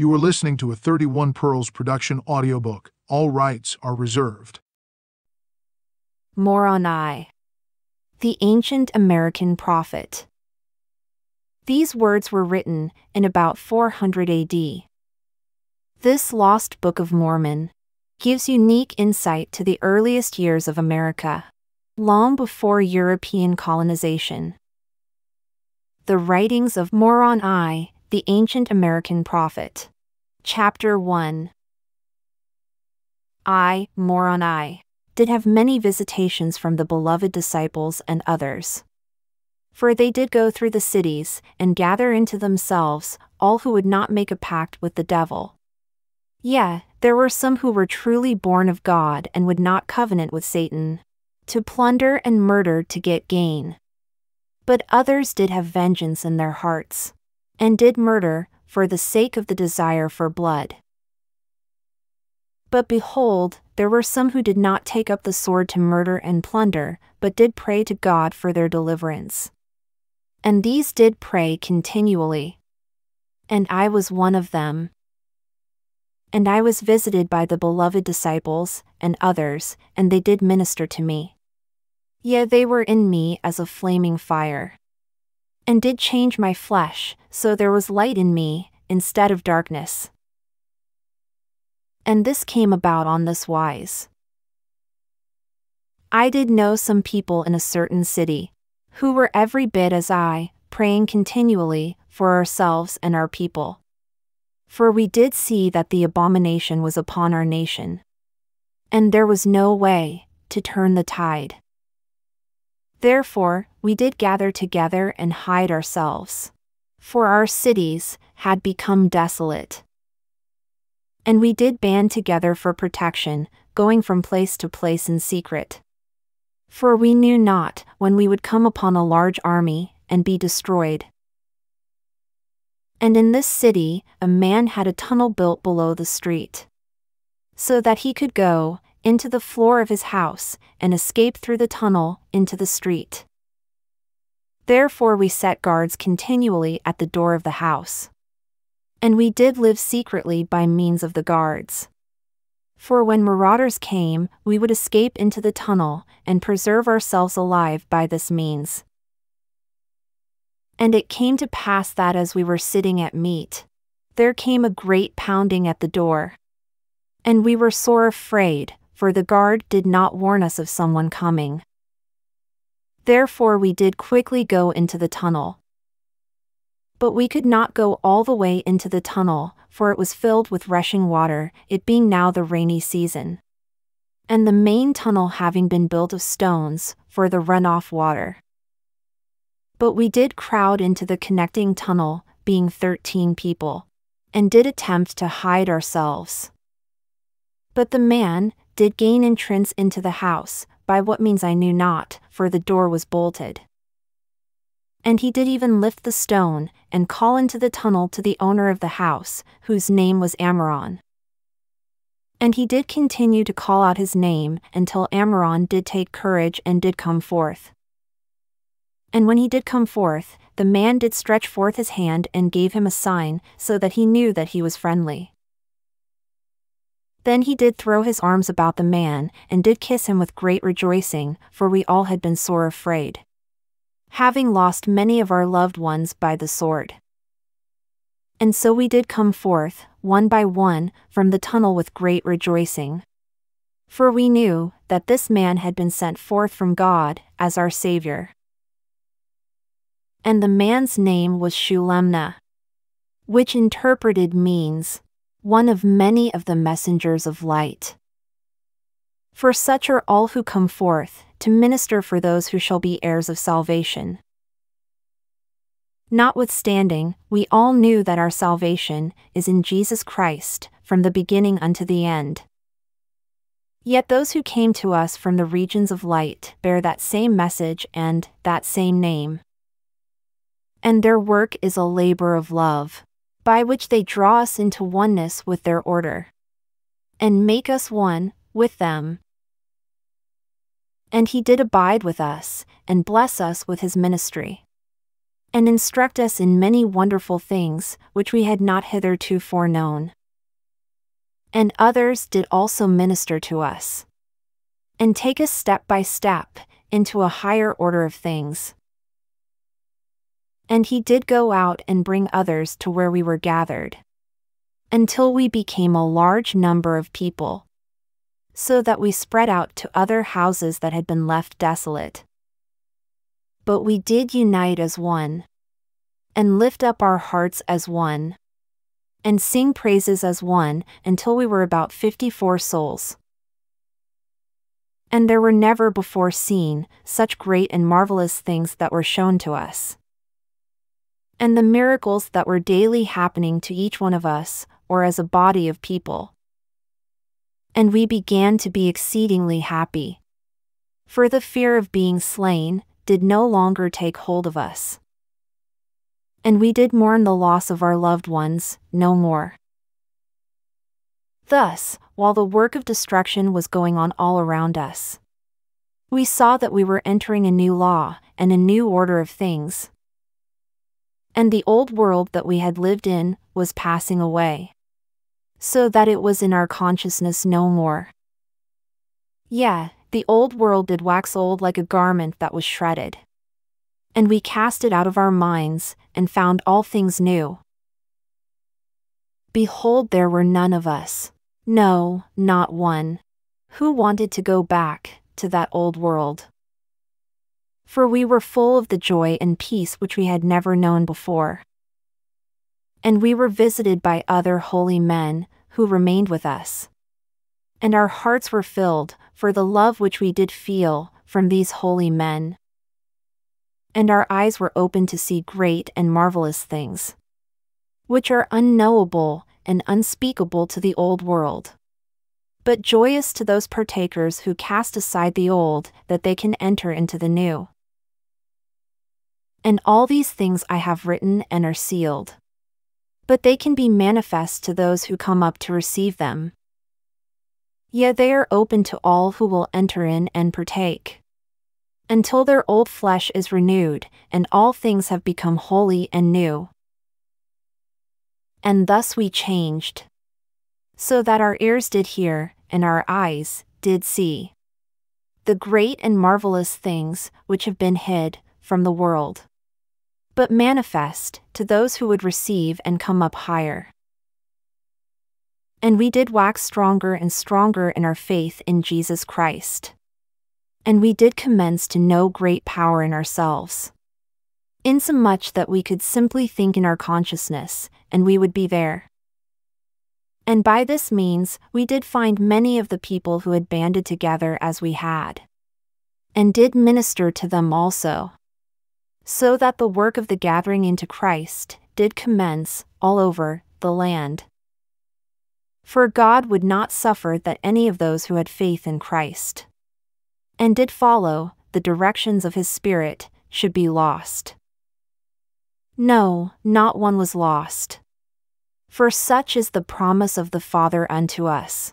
You are listening to a 31 Pearls production audiobook. All rights are reserved. Moroni, the ancient American prophet. These words were written in about 400 AD. This lost Book of Mormon gives unique insight to the earliest years of America, long before European colonization. The writings of Moroni, the ancient American prophet. Chapter 1 I, Moroni, did have many visitations from the beloved disciples and others. For they did go through the cities, and gather into themselves all who would not make a pact with the devil. Yea, there were some who were truly born of God and would not covenant with Satan, to plunder and murder to get gain. But others did have vengeance in their hearts, and did murder, for the sake of the desire for blood. But behold, there were some who did not take up the sword to murder and plunder, but did pray to God for their deliverance. And these did pray continually. And I was one of them. And I was visited by the beloved disciples, and others, and they did minister to me. Yea, they were in me as a flaming fire. And did change my flesh, so there was light in me, instead of darkness. And this came about on this wise. I did know some people in a certain city, who were every bit as I, praying continually, for ourselves and our people. For we did see that the abomination was upon our nation. And there was no way to turn the tide. Therefore, we did gather together and hide ourselves. For our cities had become desolate. And we did band together for protection, going from place to place in secret. For we knew not when we would come upon a large army and be destroyed. And in this city, a man had a tunnel built below the street. So that he could go into the floor of his house and escape through the tunnel into the street. Therefore, we set guards continually at the door of the house. And we did live secretly by means of the guards. For when marauders came, we would escape into the tunnel and preserve ourselves alive by this means. And it came to pass that as we were sitting at meat, there came a great pounding at the door. And we were sore afraid, for the guard did not warn us of someone coming. Therefore, we did quickly go into the tunnel. But we could not go all the way into the tunnel, for it was filled with rushing water, it being now the rainy season. And the main tunnel having been built of stones, for the runoff water. But we did crowd into the connecting tunnel, being thirteen people, and did attempt to hide ourselves. But the man did gain entrance into the house, by what means I knew not, for the door was bolted. And he did even lift the stone, and call into the tunnel to the owner of the house, whose name was Amaron. And he did continue to call out his name, until Amaron did take courage and did come forth. And when he did come forth, the man did stretch forth his hand and gave him a sign, so that he knew that he was friendly. Then he did throw his arms about the man, and did kiss him with great rejoicing, for we all had been sore afraid. Having lost many of our loved ones by the sword. And so we did come forth, one by one, from the tunnel with great rejoicing. For we knew that this man had been sent forth from God, as our Saviour and the man's name was Shulamna. Which interpreted means, one of many of the messengers of light. For such are all who come forth, to minister for those who shall be heirs of salvation. Notwithstanding, we all knew that our salvation is in Jesus Christ, from the beginning unto the end. Yet those who came to us from the regions of light bear that same message and that same name and their work is a labor of love, by which they draw us into oneness with their order, and make us one with them. And he did abide with us, and bless us with his ministry. and instruct us in many wonderful things, which we had not hitherto foreknown. And others did also minister to us, and take us step by step into a higher order of things. And he did go out and bring others to where we were gathered, until we became a large number of people, so that we spread out to other houses that had been left desolate. But we did unite as one, and lift up our hearts as one, and sing praises as one until we were about fifty four souls. And there were never before seen such great and marvelous things that were shown to us. And the miracles that were daily happening to each one of us, or as a body of people. And we began to be exceedingly happy. For the fear of being slain, did no longer take hold of us. And we did mourn the loss of our loved ones, no more. Thus, while the work of destruction was going on all around us, we saw that we were entering a new law and a new order of things. And the old world that we had lived in was passing away. So that it was in our consciousness no more. Yeah, the old world did wax old like a garment that was shredded. And we cast it out of our minds, and found all things new. Behold, there were none of us, no, not one, who wanted to go back to that old world. For we were full of the joy and peace which we had never known before. And we were visited by other holy men, who remained with us. And our hearts were filled for the love which we did feel from these holy men. And our eyes were opened to see great and marvelous things, which are unknowable and unspeakable to the old world. But joyous to those partakers who cast aside the old, that they can enter into the new. And all these things I have written and are sealed. But they can be manifest to those who come up to receive them. Yet they are open to all who will enter in and partake. Until their old flesh is renewed, and all things have become holy and new. And thus we changed. So that our ears did hear, and our eyes did see. The great and marvelous things which have been hid from the world. But manifest to those who would receive and come up higher. And we did wax stronger and stronger in our faith in Jesus Christ. And we did commence to know great power in ourselves. Insomuch that we could simply think in our consciousness, and we would be there. And by this means, we did find many of the people who had banded together as we had. And did minister to them also. So that the work of the gathering into Christ did commence all over the land. For God would not suffer that any of those who had faith in Christ and did follow the directions of his Spirit should be lost. No, not one was lost. For such is the promise of the Father unto us.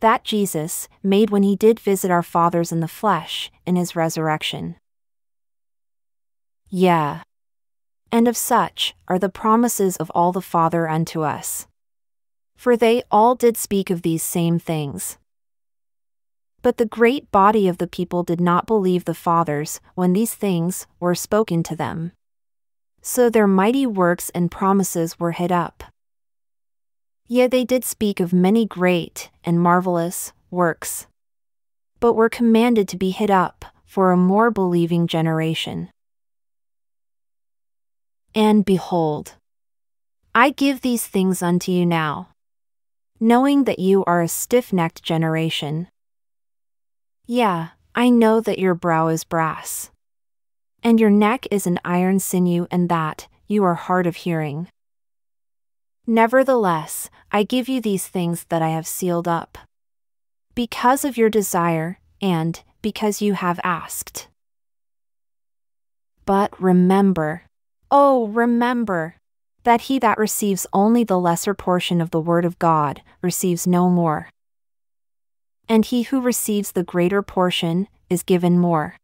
That Jesus made when he did visit our fathers in the flesh in his resurrection. Yeah. And of such are the promises of all the Father unto us for they all did speak of these same things. But the great body of the people did not believe the fathers when these things were spoken to them. So their mighty works and promises were hid up. Yet they did speak of many great and marvelous works, but were commanded to be hid up for a more believing generation. And behold, I give these things unto you now knowing that you are a stiff necked generation. Yeah, I know that your brow is brass. And your neck is an iron sinew, and that you are hard of hearing. Nevertheless, I give you these things that I have sealed up. Because of your desire, and because you have asked. But remember, oh, remember, that he that receives only the lesser portion of the word of God receives no more. And he who receives the greater portion is given more.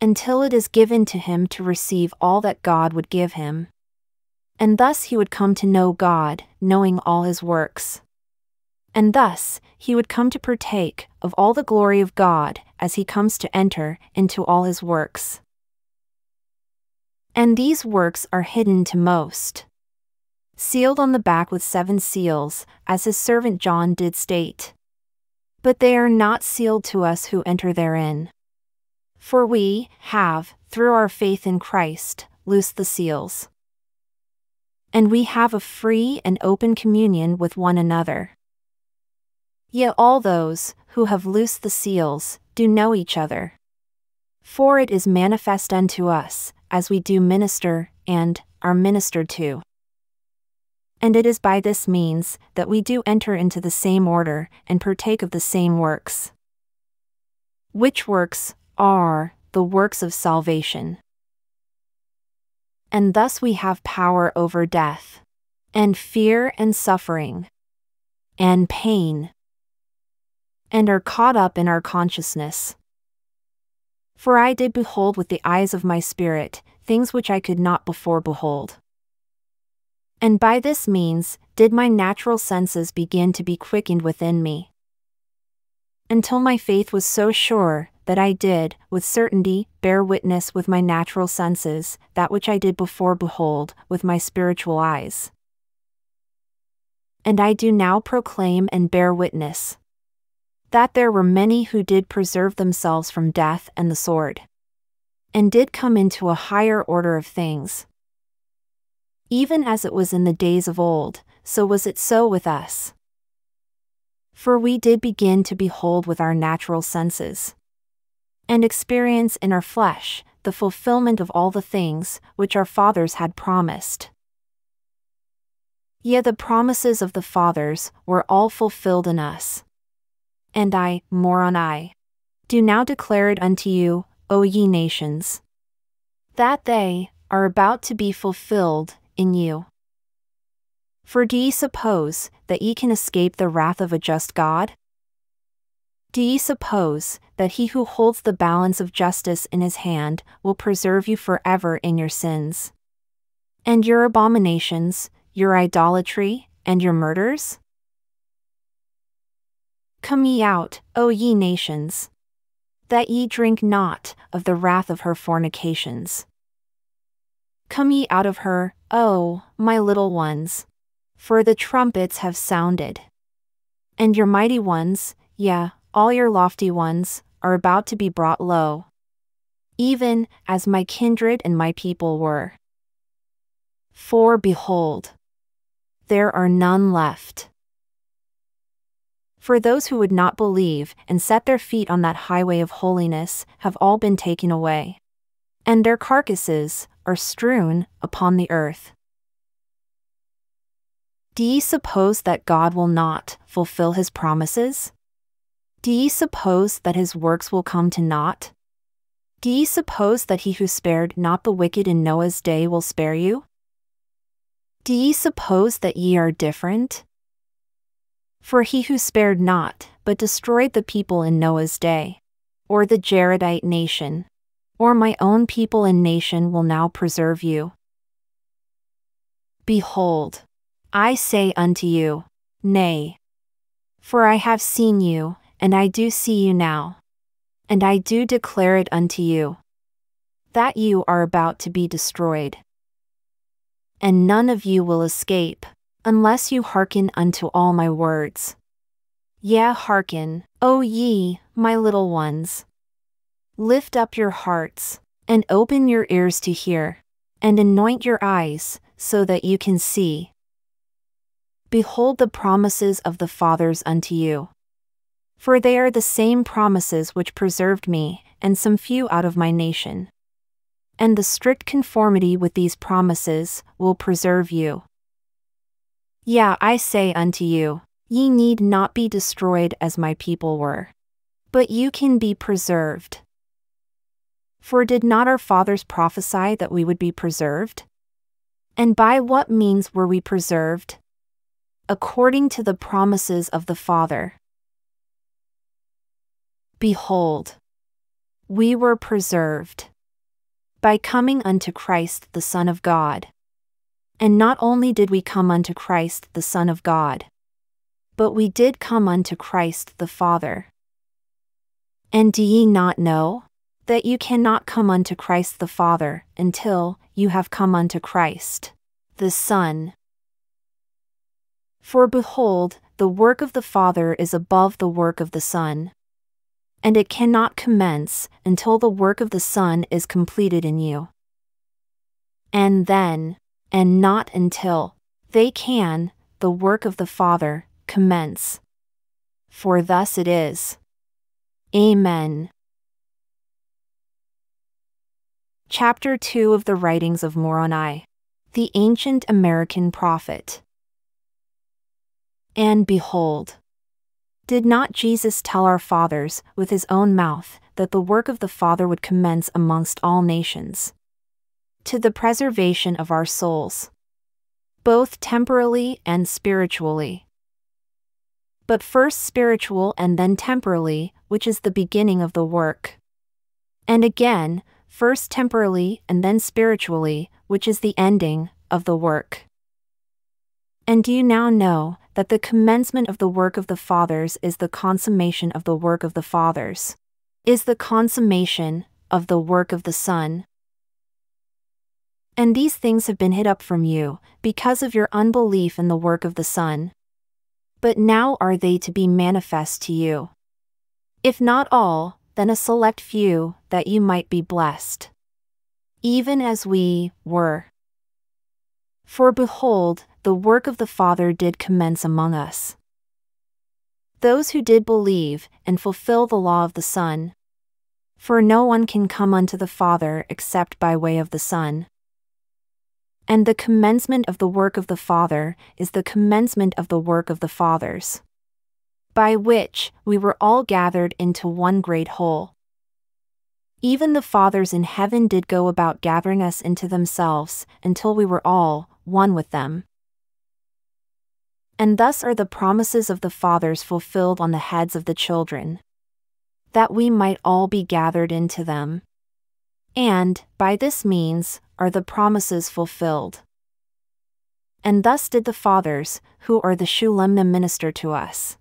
until it is given to him to receive all that God would give him. And thus he would come to know God, knowing all his works. And thus, he would come to partake of all the glory of God as he comes to enter into all his works. And these works are hidden to most. Sealed on the back with seven seals, as his servant John did state. But they are not sealed to us who enter therein. For we have, through our faith in Christ, loosed the seals. And we have a free and open communion with one another. Yet all those, who have loosed the seals, do know each other. For it is manifest unto us, as we do minister, and are ministered to. And it is by this means that we do enter into the same order and partake of the same works. Which works are the works of salvation. And thus we have power over death, and fear and suffering, and pain and are caught up in our consciousness. For I did behold with the eyes of my spirit things which I could not before behold. And by this means did my natural senses begin to be quickened within me. Until my faith was so sure that I did, with certainty, bear witness with my natural senses, that which I did before behold, with my spiritual eyes. And I do now proclaim and bear witness that there were many who did preserve themselves from death and the sword, and did come into a higher order of things. Even as it was in the days of old, so was it so with us. For we did begin to behold with our natural senses, and experience in our flesh the fulfillment of all the things which our fathers had promised. Yea, the promises of the fathers were all fulfilled in us and I, Moroni. Do now declare it unto you, O ye nations, that they are about to be fulfilled in you. For do ye suppose that ye can escape the wrath of a just God? Do ye suppose that he who holds the balance of justice in his hand will preserve you forever in your sins? And your abominations, your idolatry, and your murders? Come ye out, O ye nations! That ye drink not of the wrath of her fornications. Come ye out of her, O, my little ones! For the trumpets have sounded. And your mighty ones, yea, all your lofty ones, are about to be brought low. Even as my kindred and my people were. For behold, there are none left. For those who would not believe and set their feet on that highway of holiness have all been taken away. And their carcasses are strewn upon the earth. Do ye suppose that God will not fulfill his promises? Do ye suppose that his works will come to naught? Do ye suppose that he who spared not the wicked in Noah's day will spare you? Do ye suppose that ye are different? For he who spared not, but destroyed the people in Noah's day, or the Jaredite nation, or my own people and nation will now preserve you. Behold, I say unto you, Nay. For I have seen you, and I do see you now. And I do declare it unto you, that you are about to be destroyed. And none of you will escape, unless you hearken unto all my words. Yea, hearken, O ye, my little ones. Lift up your hearts, and open your ears to hear, and anoint your eyes, so that you can see. Behold the promises of the fathers unto you. For they are the same promises which preserved me, and some few out of my nation. And the strict conformity with these promises will preserve you. Yeah, I say unto you, ye need not be destroyed as my people were. But you can be preserved. For did not our fathers prophesy that we would be preserved? And by what means were we preserved? According to the promises of the Father. Behold, we were preserved by coming unto Christ the Son of God. And not only did we come unto Christ the Son of God, but we did come unto Christ the Father. And do ye not know that you cannot come unto Christ the Father until you have come unto Christ the Son? For behold, the work of the Father is above the work of the Son. And it cannot commence until the work of the Son is completed in you. And then, and not until, they can, the work of the Father, commence. For thus it is. Amen. Chapter 2 of the Writings of Moroni, the ancient American prophet. And behold, did not Jesus tell our fathers with his own mouth that the work of the Father would commence amongst all nations? To the preservation of our souls, both temporally and spiritually. But first spiritual and then temporally, which is the beginning of the work. And again, first temporally and then spiritually, which is the ending of the work. And do you now know that the commencement of the work of the fathers is the consummation of the work of the fathers? Is the consummation of the work of the Son? And these things have been hid up from you, because of your unbelief in the work of the Son. But now are they to be manifest to you. If not all, then a select few, that you might be blessed. Even as we were. For behold, the work of the Father did commence among us. Those who did believe and fulfill the law of the Son. For no one can come unto the Father except by way of the Son. And the commencement of the work of the Father is the commencement of the work of the fathers. By which we were all gathered into one great whole. Even the fathers in heaven did go about gathering us into themselves, until we were all one with them. And thus are the promises of the fathers fulfilled on the heads of the children. That we might all be gathered into them. And, by this means, are the promises fulfilled. And thus did the fathers, who are the Shulamna minister to us.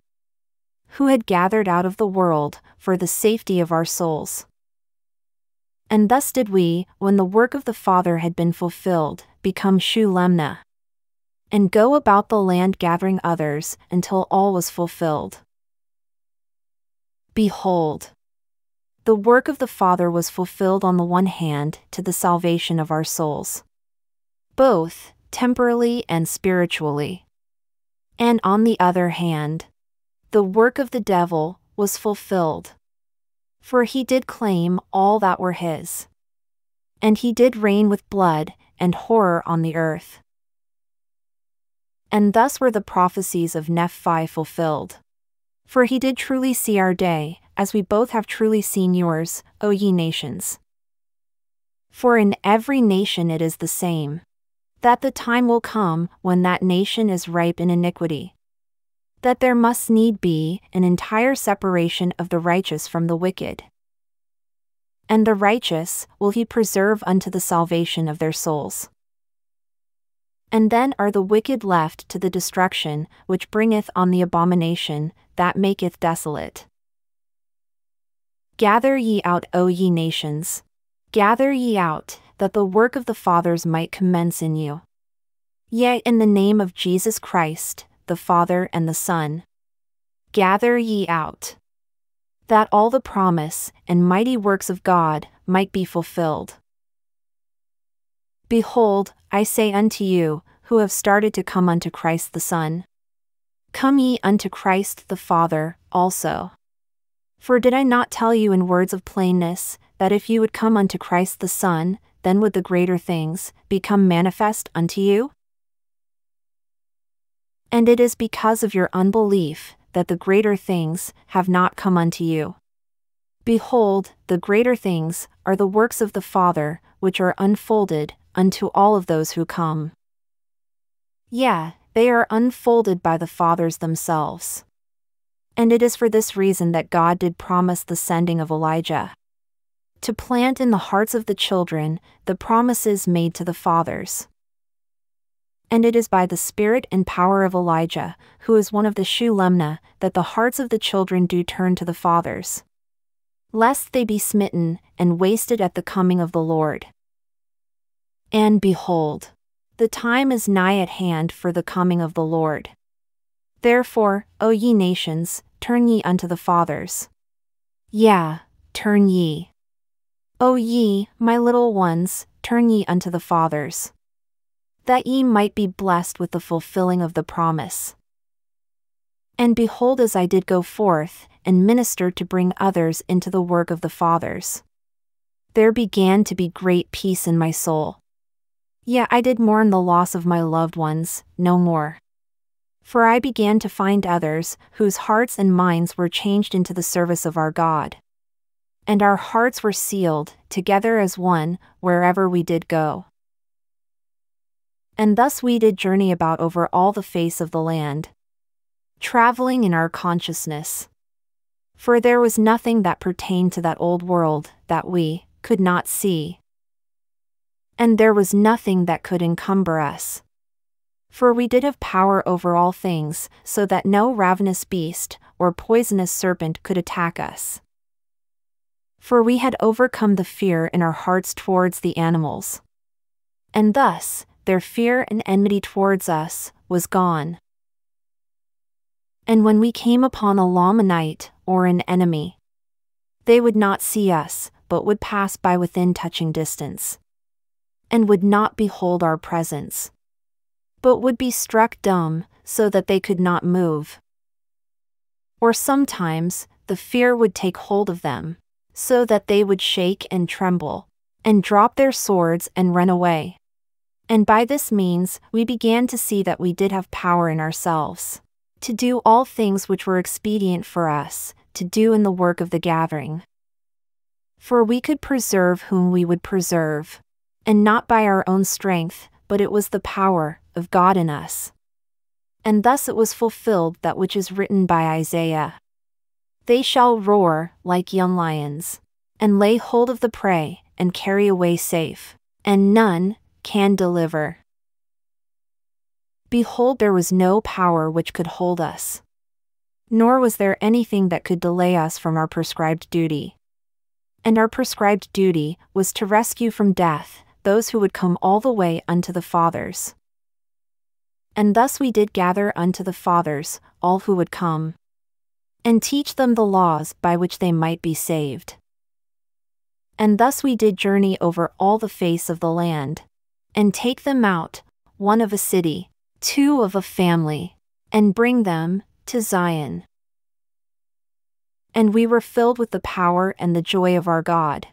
Who had gathered out of the world, for the safety of our souls. And thus did we, when the work of the Father had been fulfilled, become Shulamna and go about the land gathering others until all was fulfilled. Behold, the work of the Father was fulfilled on the one hand to the salvation of our souls, both temporally and spiritually. And on the other hand, the work of the devil was fulfilled. For he did claim all that were his. And he did reign with blood and horror on the earth. And thus were the prophecies of Nephi fulfilled. For he did truly see our day, as we both have truly seen yours, O ye nations. For in every nation it is the same. That the time will come when that nation is ripe in iniquity. That there must need be an entire separation of the righteous from the wicked. And the righteous will he preserve unto the salvation of their souls. And then are the wicked left to the destruction, which bringeth on the abomination, that maketh desolate. Gather ye out, O ye nations. Gather ye out, that the work of the fathers might commence in you. Yea, in the name of Jesus Christ, the Father and the Son. Gather ye out. That all the promise and mighty works of God might be fulfilled. Behold, I say unto you, who have started to come unto Christ the Son. Come ye unto Christ the Father, also. For did I not tell you in words of plainness, that if you would come unto Christ the Son, then would the greater things become manifest unto you? And it is because of your unbelief that the greater things have not come unto you. Behold, the greater things are the works of the Father, which are unfolded unto all of those who come. Yeah, they are unfolded by the fathers themselves. And it is for this reason that God did promise the sending of Elijah. to plant in the hearts of the children the promises made to the fathers. And it is by the spirit and power of Elijah, who is one of the Shulamna, that the hearts of the children do turn to the fathers. Lest they be smitten and wasted at the coming of the Lord. And behold, the time is nigh at hand for the coming of the Lord. Therefore, O ye nations, turn ye unto the fathers. Yea, turn ye. O ye, my little ones, turn ye unto the fathers. That ye might be blessed with the fulfilling of the promise. And behold, as I did go forth, and minister to bring others into the work of the fathers. There began to be great peace in my soul. Yet I did mourn the loss of my loved ones, no more. For I began to find others, whose hearts and minds were changed into the service of our God. And our hearts were sealed, together as one, wherever we did go. And thus we did journey about over all the face of the land, traveling in our consciousness. For there was nothing that pertained to that old world that we could not see. And there was nothing that could encumber us. For we did have power over all things, so that no ravenous beast or poisonous serpent could attack us. For we had overcome the fear in our hearts towards the animals. And thus, their fear and enmity towards us was gone. And when we came upon a Lamanite, or an enemy, they would not see us, but would pass by within touching distance, and would not behold our presence but would be struck dumb, so that they could not move. Or sometimes, the fear would take hold of them, so that they would shake and tremble, and drop their swords and run away. And by this means, we began to see that we did have power in ourselves, to do all things which were expedient for us, to do in the work of the gathering. For we could preserve whom we would preserve, and not by our own strength, but it was the power of God in us. And thus it was fulfilled that which is written by Isaiah They shall roar like young lions, and lay hold of the prey, and carry away safe, and none can deliver. Behold, there was no power which could hold us. Nor was there anything that could delay us from our prescribed duty. And our prescribed duty was to rescue from death those who would come all the way unto the fathers. And thus we did gather unto the fathers all who would come, and teach them the laws by which they might be saved. And thus we did journey over all the face of the land, and take them out, one of a city, two of a family, and bring them to Zion. And we were filled with the power and the joy of our God.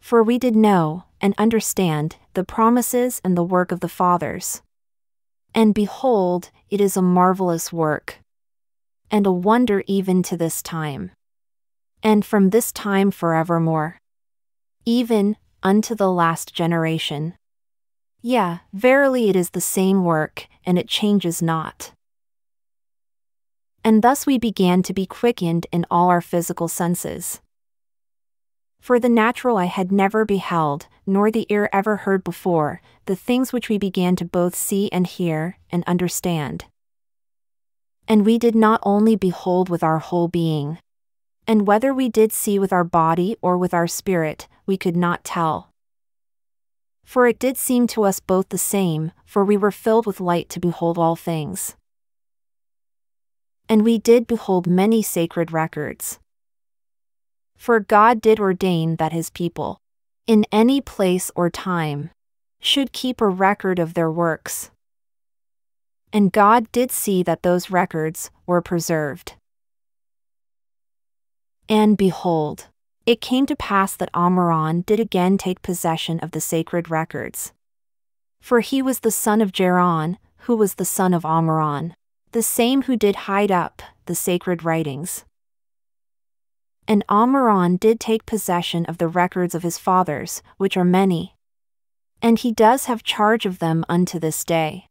For we did know, and understand, the promises and the work of the fathers. And behold, it is a marvelous work. And a wonder even to this time. And from this time forevermore. Even unto the last generation. Yeah, verily it is the same work, and it changes not. And thus we began to be quickened in all our physical senses. For the natural eye had never beheld, nor the ear ever heard before, the things which we began to both see and hear, and understand. And we did not only behold with our whole being. And whether we did see with our body or with our spirit, we could not tell. For it did seem to us both the same, for we were filled with light to behold all things. And we did behold many sacred records. For God did ordain that his people, in any place or time, should keep a record of their works. And God did see that those records were preserved. And behold, it came to pass that Ammoron did again take possession of the sacred records. For he was the son of Jeron, who was the son of Ammoron, the same who did hide up the sacred writings. And Ammoron did take possession of the records of his fathers, which are many. And he does have charge of them unto this day.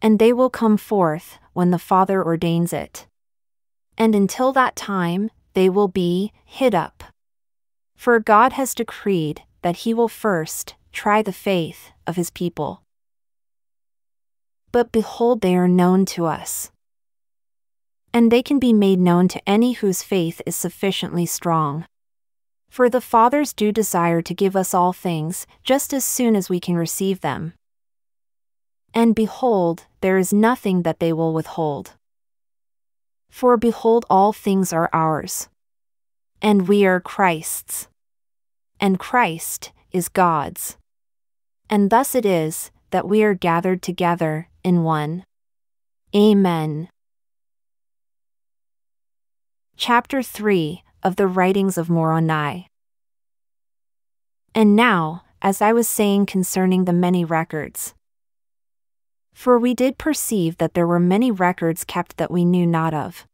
And they will come forth, when the Father ordains it. And until that time, they will be hid up. For God has decreed that he will first try the faith of his people. But behold, they are known to us. And they can be made known to any whose faith is sufficiently strong. For the fathers do desire to give us all things, just as soon as we can receive them. And behold, there is nothing that they will withhold. For behold, all things are ours. And we are Christ's. And Christ is God's. And thus it is that we are gathered together in one. Amen. Chapter 3 of the Writings of Moroni. And now, as I was saying concerning the many records, for we did perceive that there were many records kept that we knew not of.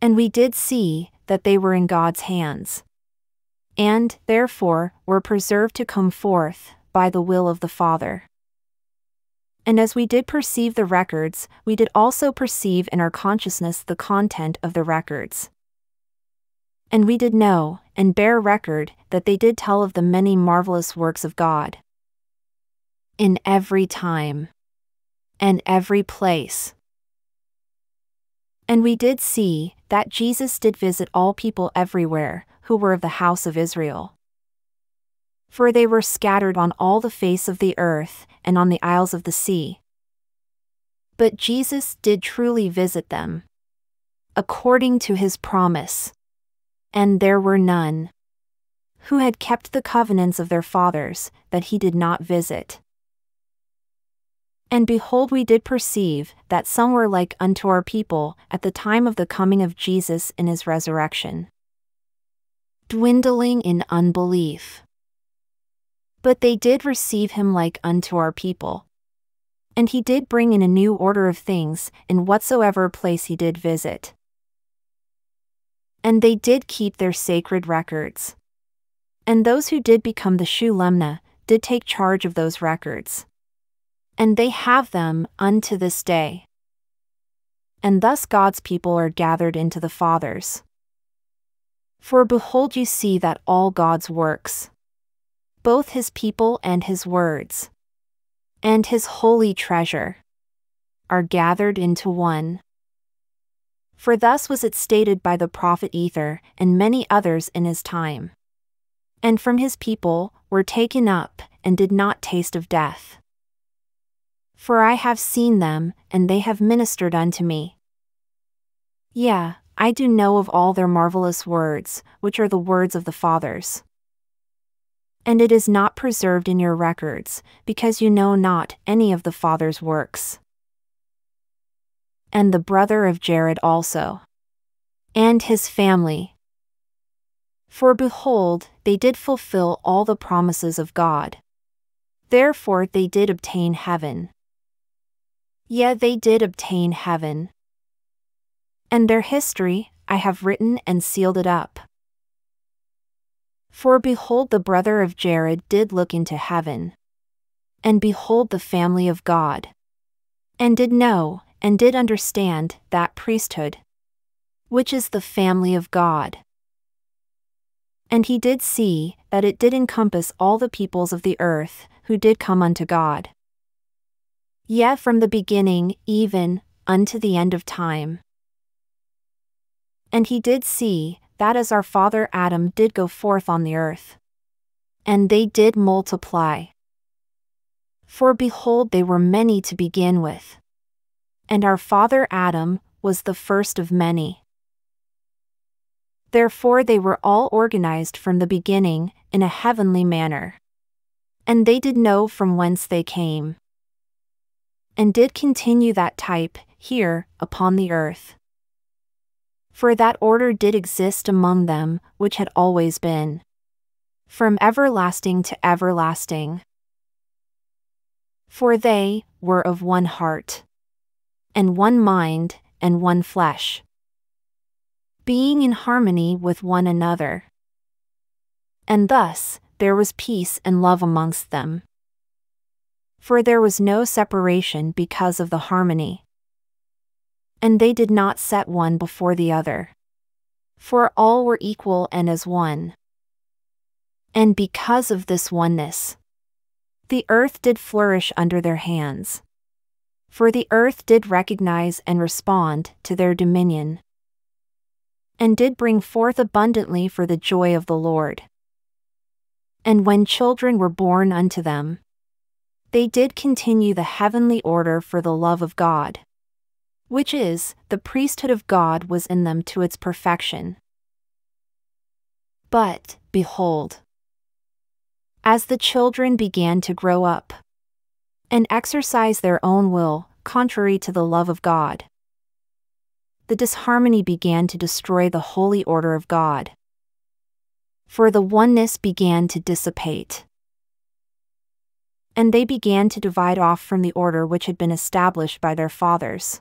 And we did see that they were in God's hands. And, therefore, were preserved to come forth, by the will of the Father. And as we did perceive the records, we did also perceive in our consciousness the content of the records. And we did know, and bear record, that they did tell of the many marvelous works of God. In every time and every place. And we did see that Jesus did visit all people everywhere, who were of the house of Israel. For they were scattered on all the face of the earth, and on the isles of the sea. But Jesus did truly visit them. According to his promise. And there were none who had kept the covenants of their fathers, that he did not visit. And behold, we did perceive that some were like unto our people at the time of the coming of Jesus in his resurrection. Dwindling in unbelief. But they did receive him like unto our people. And he did bring in a new order of things in whatsoever place he did visit. And they did keep their sacred records. And those who did become the Shulamna did take charge of those records and they have them unto this day. And thus God's people are gathered into the Fathers. For behold, you see that all God's works, both his people and his words, and his holy treasure, are gathered into one. For thus was it stated by the prophet Ether and many others in his time. And from his people were taken up, and did not taste of death. For I have seen them, and they have ministered unto me. Yea, I do know of all their marvelous words, which are the words of the fathers. And it is not preserved in your records, because you know not any of the fathers' works. And the brother of Jared also. And his family. For behold, they did fulfill all the promises of God. Therefore they did obtain heaven. Yea, they did obtain heaven. And their history, I have written and sealed it up. For behold, the brother of Jared did look into heaven. And behold, the family of God. And did know, and did understand, that priesthood. Which is the family of God. And he did see, that it did encompass all the peoples of the earth, who did come unto God. Yea, from the beginning, even, unto the end of time. And he did see, that as our father Adam did go forth on the earth. And they did multiply. For behold, they were many to begin with. And our father Adam was the first of many. Therefore, they were all organized from the beginning, in a heavenly manner. And they did know from whence they came and did continue that type, here, upon the earth. For that order did exist among them, which had always been. From everlasting to everlasting. For they were of one heart, and one mind, and one flesh. Being in harmony with one another. And thus, there was peace and love amongst them for there was no separation because of the harmony. And they did not set one before the other. For all were equal and as one. And because of this oneness, the earth did flourish under their hands. For the earth did recognize and respond to their dominion, and did bring forth abundantly for the joy of the Lord. And when children were born unto them, they did continue the heavenly order for the love of God, which is, the priesthood of God was in them to its perfection. But, behold, as the children began to grow up and exercise their own will, contrary to the love of God, the disharmony began to destroy the holy order of God. For the oneness began to dissipate. And they began to divide off from the order which had been established by their fathers,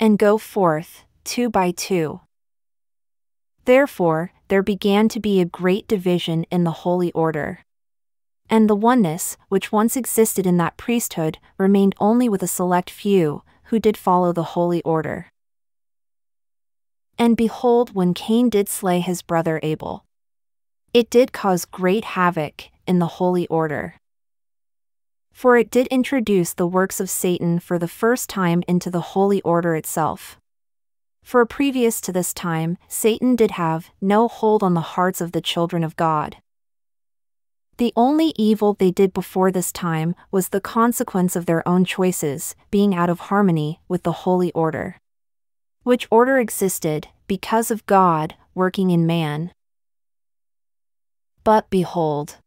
and go forth, two by two. Therefore, there began to be a great division in the holy order. And the oneness, which once existed in that priesthood, remained only with a select few, who did follow the holy order. And behold, when Cain did slay his brother Abel, it did cause great havoc in the holy order. For it did introduce the works of Satan for the first time into the holy order itself. For previous to this time, Satan did have no hold on the hearts of the children of God. The only evil they did before this time was the consequence of their own choices, being out of harmony with the holy order which order existed, because of God, working in man. But behold,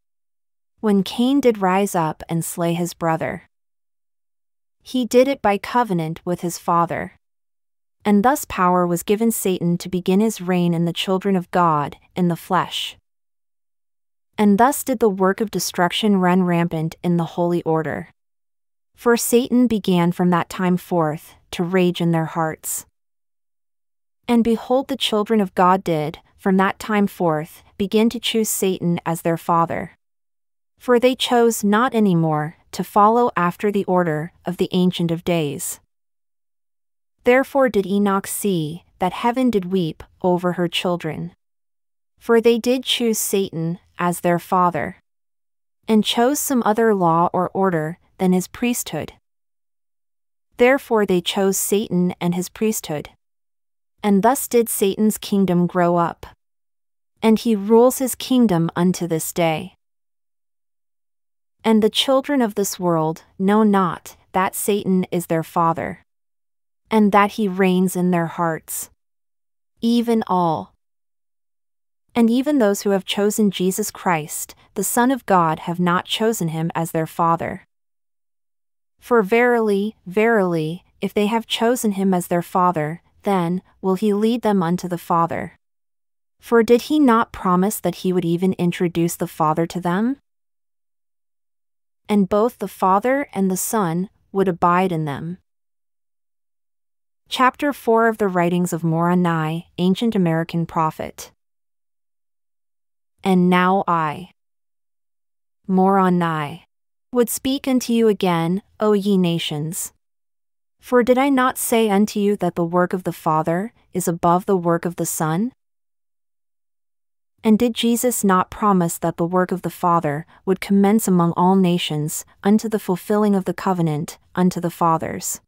when Cain did rise up and slay his brother, he did it by covenant with his father. And thus power was given Satan to begin his reign in the children of God, in the flesh. And thus did the work of destruction run rampant in the holy order. For Satan began from that time forth to rage in their hearts. And behold, the children of God did, from that time forth, begin to choose Satan as their father. For they chose not any more to follow after the order of the Ancient of Days. Therefore did Enoch see that heaven did weep over her children. For they did choose Satan as their father, and chose some other law or order than his priesthood. Therefore they chose Satan and his priesthood and thus did Satan's kingdom grow up. And he rules his kingdom unto this day. And the children of this world know not that Satan is their father, and that he reigns in their hearts. Even all. And even those who have chosen Jesus Christ, the Son of God, have not chosen him as their Father. For verily, verily, if they have chosen him as their Father, then will he lead them unto the Father. For did he not promise that he would even introduce the Father to them? And both the Father and the Son would abide in them. Chapter 4 of the Writings of Moroni, Ancient American Prophet. And now I, Moroni, would speak unto you again, O ye nations. For did I not say unto you that the work of the Father is above the work of the Son? And did Jesus not promise that the work of the Father would commence among all nations, unto the fulfilling of the covenant, unto the fathers?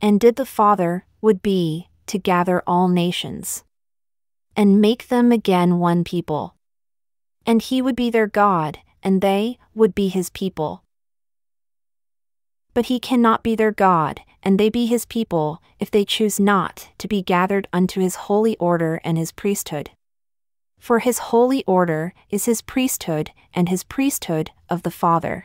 And did the Father would be to gather all nations and make them again one people? And he would be their God, and they would be his people. But he cannot be their God, and they be his people, if they choose not to be gathered unto his holy order and his priesthood. For his holy order is his priesthood, and his priesthood of the Father.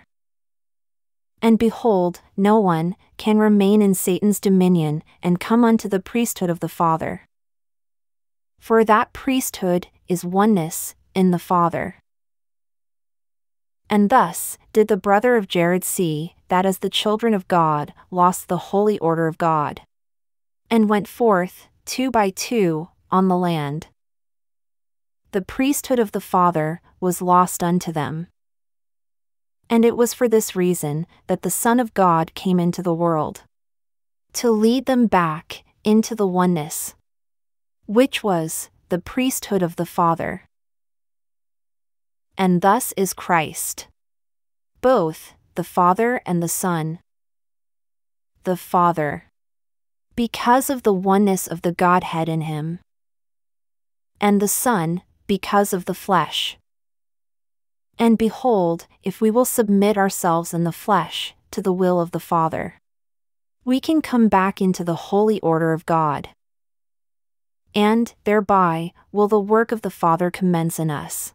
And behold, no one can remain in Satan's dominion and come unto the priesthood of the Father. For that priesthood is oneness in the Father. And thus did the brother of Jared see that as the children of God lost the holy order of God, and went forth, two by two, on the land. The priesthood of the Father was lost unto them. And it was for this reason that the Son of God came into the world. To lead them back into the oneness, which was the priesthood of the Father. and thus is Christ. Both, the Father and the Son. The Father. Because of the oneness of the Godhead in him. And the Son, because of the flesh. And behold, if we will submit ourselves in the flesh, to the will of the Father, we can come back into the holy order of God. And, thereby, will the work of the Father commence in us.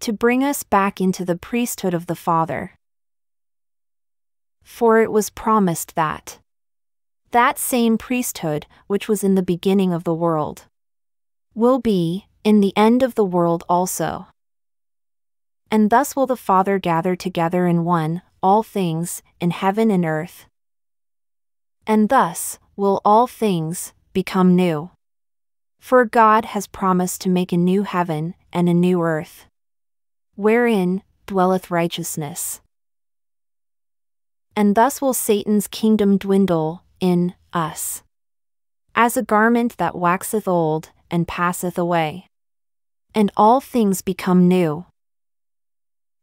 To bring us back into the priesthood of the Father. For it was promised that that same priesthood, which was in the beginning of the world, will be, in the end of the world also. And thus will the Father gather together in one, all things, in heaven and earth. And thus, will all things, become new. For God has promised to make a new heaven, and a new earth. Wherein, dwelleth righteousness. And thus will Satan's kingdom dwindle, in, us. As a garment that waxeth old, and passeth away. And all things become new.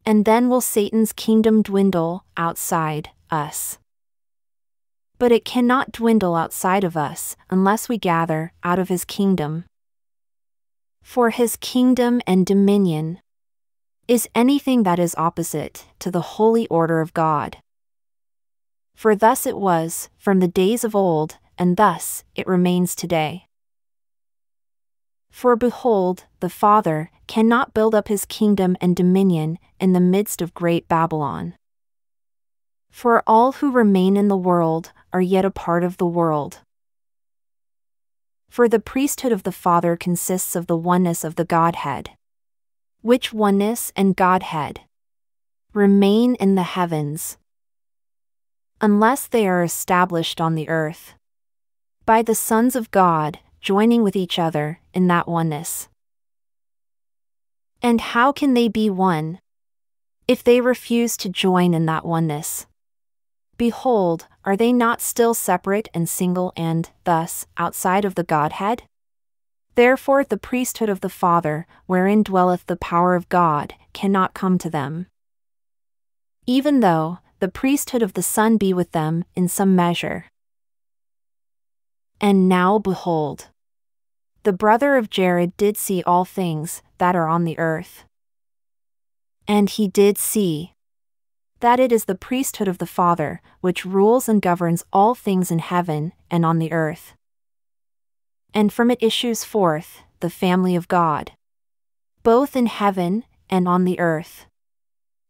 And then will Satan's kingdom dwindle outside us. But it cannot dwindle outside of us unless we gather out of his kingdom. For his kingdom and dominion is anything that is opposite to the holy order of God. For thus it was from the days of old, and thus it remains today. For behold, the Father cannot build up his kingdom and dominion in the midst of great Babylon. For all who remain in the world are yet a part of the world. For the priesthood of the Father consists of the oneness of the Godhead. Which oneness and Godhead remain in the heavens, unless they are established on the earth. By the sons of God, joining with each other in that oneness. And how can they be one? If they refuse to join in that oneness. Behold, are they not still separate and single and, thus, outside of the Godhead? Therefore, the priesthood of the Father, wherein dwelleth the power of God, cannot come to them. Even though, the priesthood of the Son be with them, in some measure. And now behold, the brother of Jared did see all things that are on the earth. And he did see that it is the priesthood of the Father, which rules and governs all things in heaven and on the earth. And from it issues forth the family of God, both in heaven and on the earth.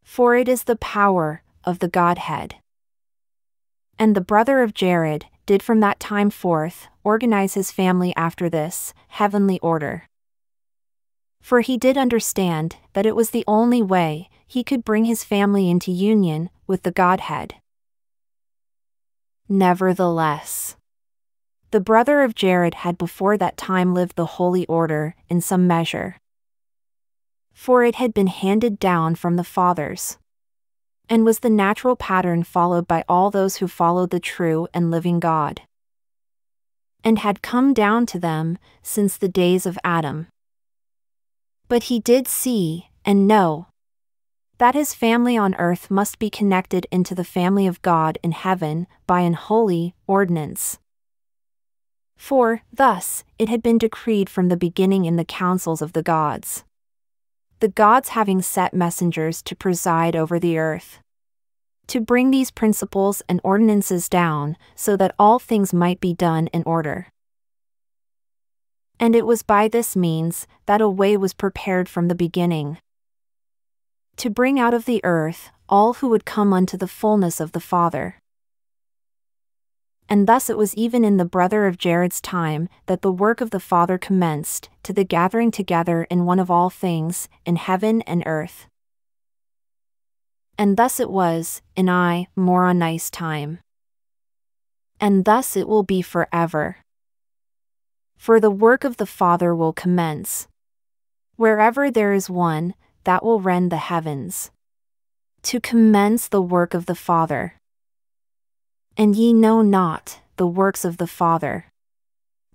For it is the power of the Godhead. And the brother of Jared did from that time forth organize his family after this heavenly order. For he did understand that it was the only way he could bring his family into union with the Godhead. Nevertheless, the brother of Jared had before that time lived the holy order in some measure. For it had been handed down from the fathers and was the natural pattern followed by all those who followed the true and living God, and had come down to them since the days of Adam. But he did see, and know, that his family on earth must be connected into the family of God in heaven by an holy ordinance. For, thus, it had been decreed from the beginning in the councils of the gods the gods having set messengers to preside over the earth. To bring these principles and ordinances down, so that all things might be done in order. And it was by this means that a way was prepared from the beginning. To bring out of the earth all who would come unto the fullness of the Father and thus it was even in the brother of Jared's time that the work of the Father commenced, to the gathering together in one of all things, in heaven and earth. And thus it was, in I, Moroni's time. And thus it will be forever. For the work of the Father will commence. Wherever there is one, that will rend the heavens. To commence the work of the Father and ye know not the works of the Father.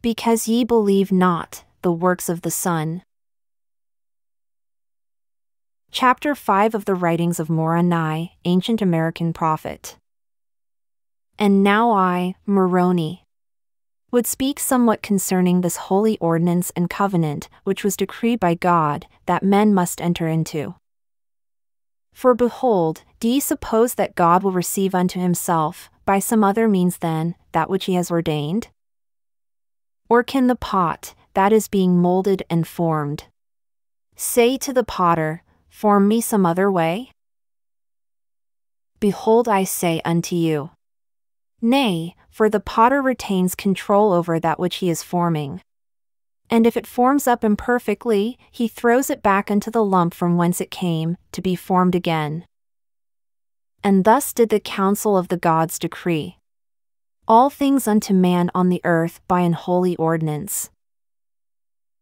Because ye believe not the works of the Son. Chapter 5 of the Writings of Moroni, Ancient American Prophet. And now I, Moroni, would speak somewhat concerning this holy ordinance and covenant which was decreed by God that men must enter into. For behold, do ye suppose that God will receive unto himself, by some other means than that which he has ordained? Or can the pot, that is being molded and formed, say to the potter, Form me some other way? Behold, I say unto you. Nay, for the potter retains control over that which he is forming. And if it forms up imperfectly, he throws it back into the lump from whence it came, to be formed again. And thus did the council of the gods decree. All things unto man on the earth by an holy ordinance.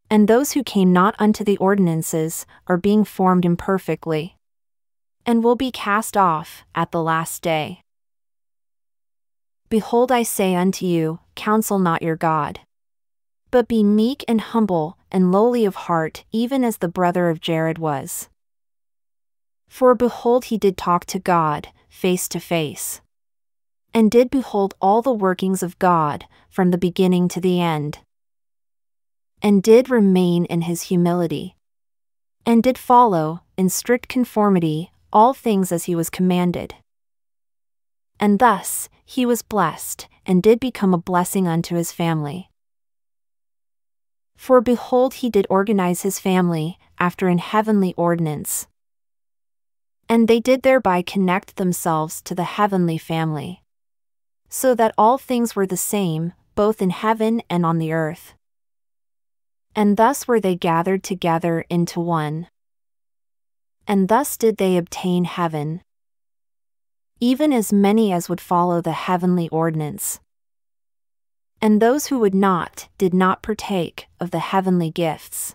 And those who came not unto the ordinances are being formed imperfectly. And will be cast off at the last day. Behold, I say unto you, counsel not your God. But be meek and humble, and lowly of heart, even as the brother of Jared was. For behold, he did talk to God, face to face. And did behold all the workings of God, from the beginning to the end. And did remain in his humility. And did follow, in strict conformity, all things as he was commanded. And thus, he was blessed, and did become a blessing unto his family. For behold, he did organize his family, after an heavenly ordinance and they did thereby connect themselves to the heavenly family. So that all things were the same, both in heaven and on the earth. And thus were they gathered together into one. And thus did they obtain heaven. Even as many as would follow the heavenly ordinance. And those who would not, did not partake of the heavenly gifts.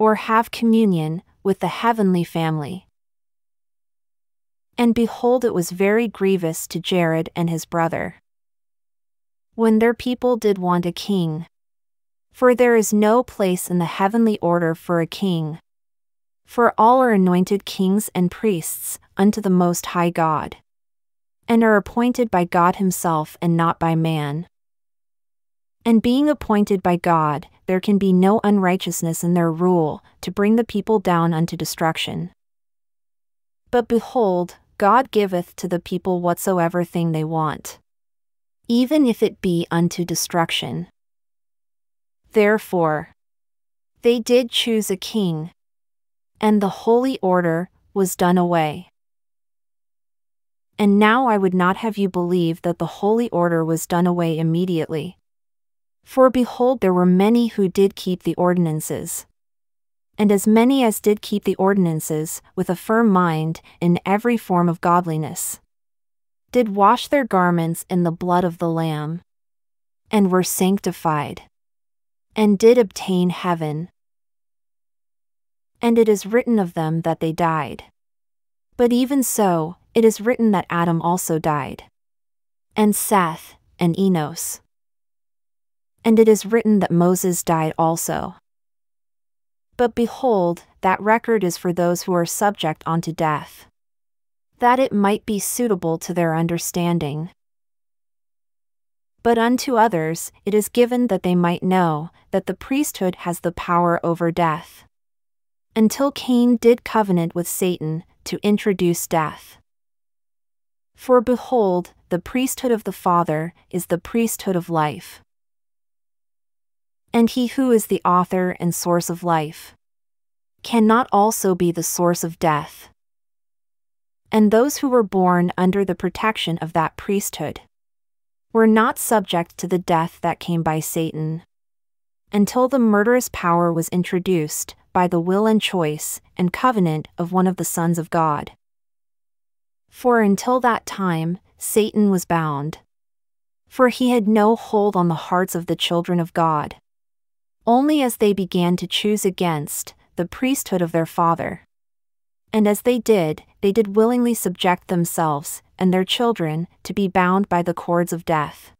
Or have communion with the heavenly family. And behold, it was very grievous to Jared and his brother. When their people did want a king. For there is no place in the heavenly order for a king. For all are anointed kings and priests, unto the Most High God. And are appointed by God Himself and not by man. And being appointed by God, there can be no unrighteousness in their rule, to bring the people down unto destruction. But behold, God giveth to the people whatsoever thing they want, even if it be unto destruction. Therefore, they did choose a king, and the holy order was done away. And now I would not have you believe that the holy order was done away immediately. For behold, there were many who did keep the ordinances and as many as did keep the ordinances, with a firm mind, in every form of godliness, did wash their garments in the blood of the Lamb, and were sanctified, and did obtain heaven. And it is written of them that they died. But even so, it is written that Adam also died, and Seth, and Enos. And it is written that Moses died also. But behold, that record is for those who are subject unto death. That it might be suitable to their understanding. But unto others it is given that they might know that the priesthood has the power over death. Until Cain did covenant with Satan to introduce death. For behold, the priesthood of the Father is the priesthood of life and he who is the author and source of life cannot also be the source of death. And those who were born under the protection of that priesthood were not subject to the death that came by Satan. Until the murderous power was introduced by the will and choice and covenant of one of the sons of God. For until that time, Satan was bound. For he had no hold on the hearts of the children of God only as they began to choose against the priesthood of their father. And as they did, they did willingly subject themselves and their children to be bound by the cords of death.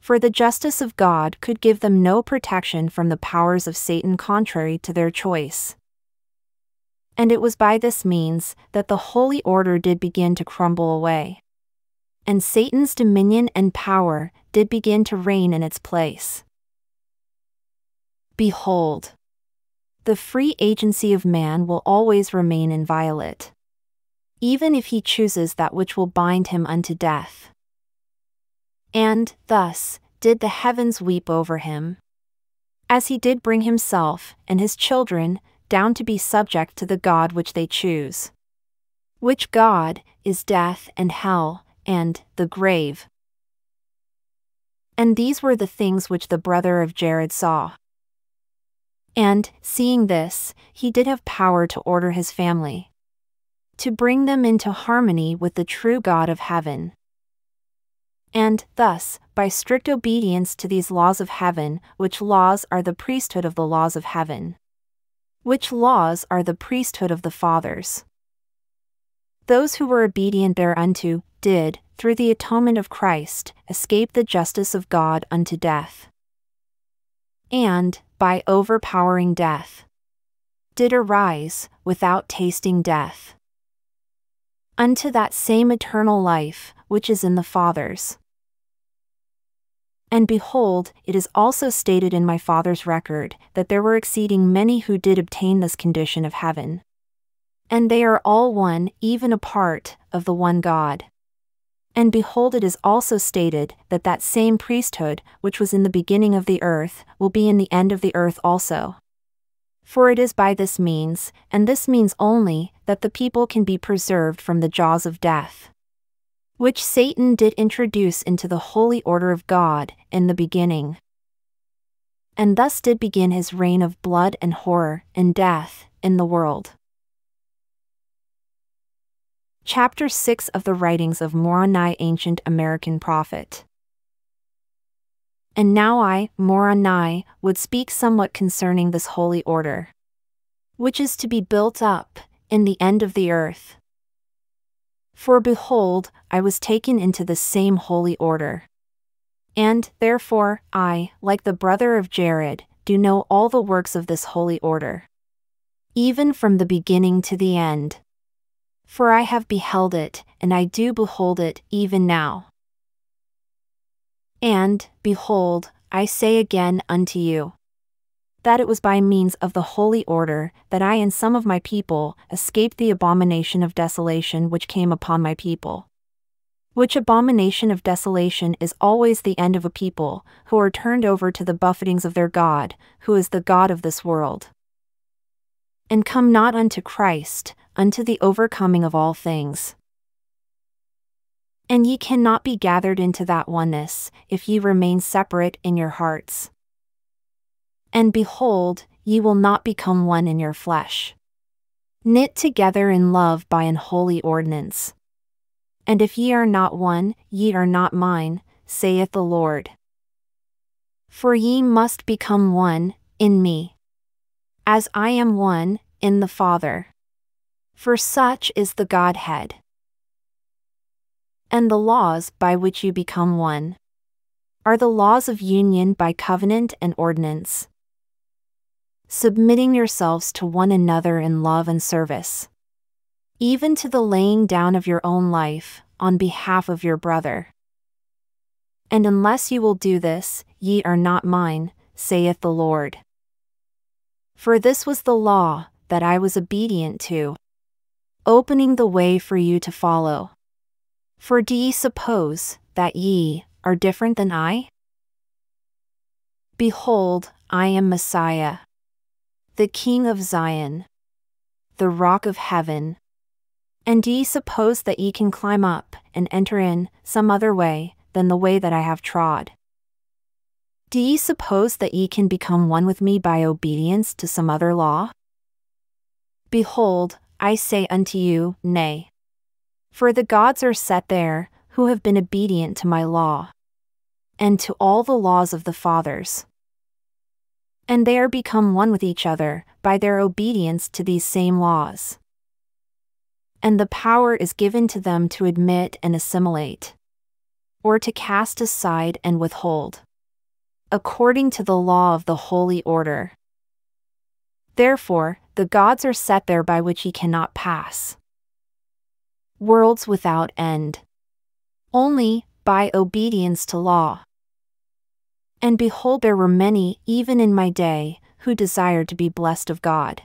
For the justice of God could give them no protection from the powers of Satan contrary to their choice. And it was by this means that the holy order did begin to crumble away. And Satan's dominion and power did begin to reign in its place. Behold, the free agency of man will always remain inviolate, even if he chooses that which will bind him unto death. And, thus, did the heavens weep over him. As he did bring himself, and his children, down to be subject to the God which they choose. Which God, is death and hell, and the grave. And these were the things which the brother of Jared saw. And, seeing this, he did have power to order his family. To bring them into harmony with the true God of heaven. And, thus, by strict obedience to these laws of heaven, which laws are the priesthood of the laws of heaven. Which laws are the priesthood of the fathers. Those who were obedient thereunto, did, through the atonement of Christ, escape the justice of God unto death. And, by overpowering death, did arise, without tasting death, unto that same eternal life, which is in the fathers. And behold, it is also stated in my Father's record, that there were exceeding many who did obtain this condition of heaven. And they are all one, even a part, of the one God. And behold, it is also stated, that that same priesthood, which was in the beginning of the earth, will be in the end of the earth also. For it is by this means, and this means only, that the people can be preserved from the jaws of death which Satan did introduce into the holy order of God in the beginning. And thus did begin his reign of blood and horror and death in the world. Chapter 6 of the Writings of Moroni Ancient American Prophet. And now I, Moroni, would speak somewhat concerning this holy order, which is to be built up in the end of the earth for behold, I was taken into the same holy order. And, therefore, I, like the brother of Jared, do know all the works of this holy order. Even from the beginning to the end. For I have beheld it, and I do behold it, even now. And, behold, I say again unto you that it was by means of the holy order that I and some of my people escaped the abomination of desolation which came upon my people. Which abomination of desolation is always the end of a people, who are turned over to the buffetings of their God, who is the God of this world. And come not unto Christ, unto the overcoming of all things. And ye cannot be gathered into that oneness, if ye remain separate in your hearts. And behold, ye will not become one in your flesh. Knit together in love by an holy ordinance. And if ye are not one, ye are not mine, saith the Lord. For ye must become one, in me. As I am one, in the Father. For such is the Godhead. And the laws by which you become one are the laws of union by covenant and ordinance submitting yourselves to one another in love and service. Even to the laying down of your own life, on behalf of your brother. And unless you will do this, ye are not mine, saith the Lord. For this was the law, that I was obedient to, opening the way for you to follow. For do ye suppose, that ye, are different than I? Behold, I am Messiah the King of Zion, the rock of heaven. And do ye suppose that ye can climb up and enter in some other way than the way that I have trod? Do ye suppose that ye can become one with me by obedience to some other law? Behold, I say unto you, Nay. For the gods are set there, who have been obedient to my law, and to all the laws of the fathers and they are become one with each other by their obedience to these same laws. And the power is given to them to admit and assimilate, or to cast aside and withhold, according to the law of the holy order. Therefore, the gods are set there by which he cannot pass. Worlds without end. Only, by obedience to law. And behold, there were many, even in my day, who desired to be blessed of God.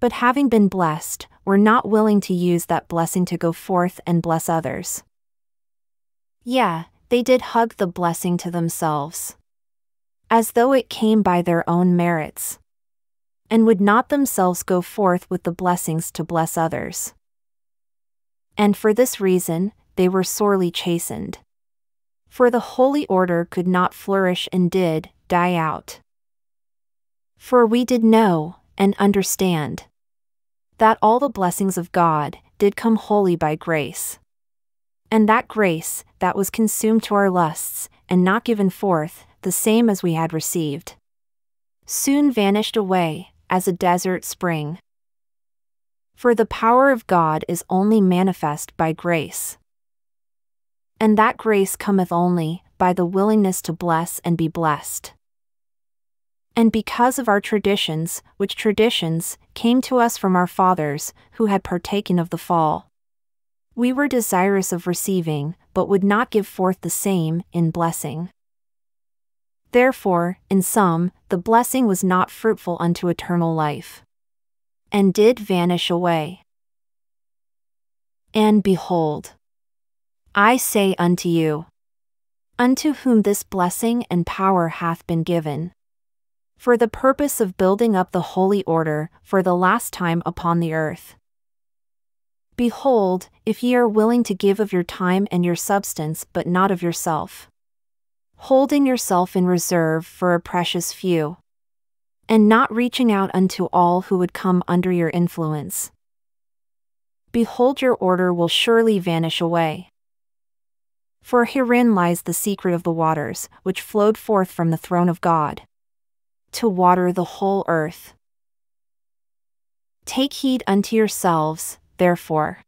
But having been blessed, were not willing to use that blessing to go forth and bless others. Yeah, they did hug the blessing to themselves. As though it came by their own merits. And would not themselves go forth with the blessings to bless others. And for this reason, they were sorely chastened. For the holy order could not flourish and did die out. For we did know, and understand, that all the blessings of God did come wholly by grace. And that grace, that was consumed to our lusts, and not given forth, the same as we had received, soon vanished away, as a desert spring. For the power of God is only manifest by grace. And that grace cometh only by the willingness to bless and be blessed. And because of our traditions, which traditions came to us from our fathers, who had partaken of the fall, we were desirous of receiving, but would not give forth the same in blessing. Therefore, in some, the blessing was not fruitful unto eternal life and did vanish away. And behold, I say unto you, unto whom this blessing and power hath been given, for the purpose of building up the holy order for the last time upon the earth. Behold, if ye are willing to give of your time and your substance, but not of yourself, holding yourself in reserve for a precious few and not reaching out unto all who would come under your influence. Behold, your order will surely vanish away. For herein lies the secret of the waters, which flowed forth from the throne of God, to water the whole earth. Take heed unto yourselves, therefore.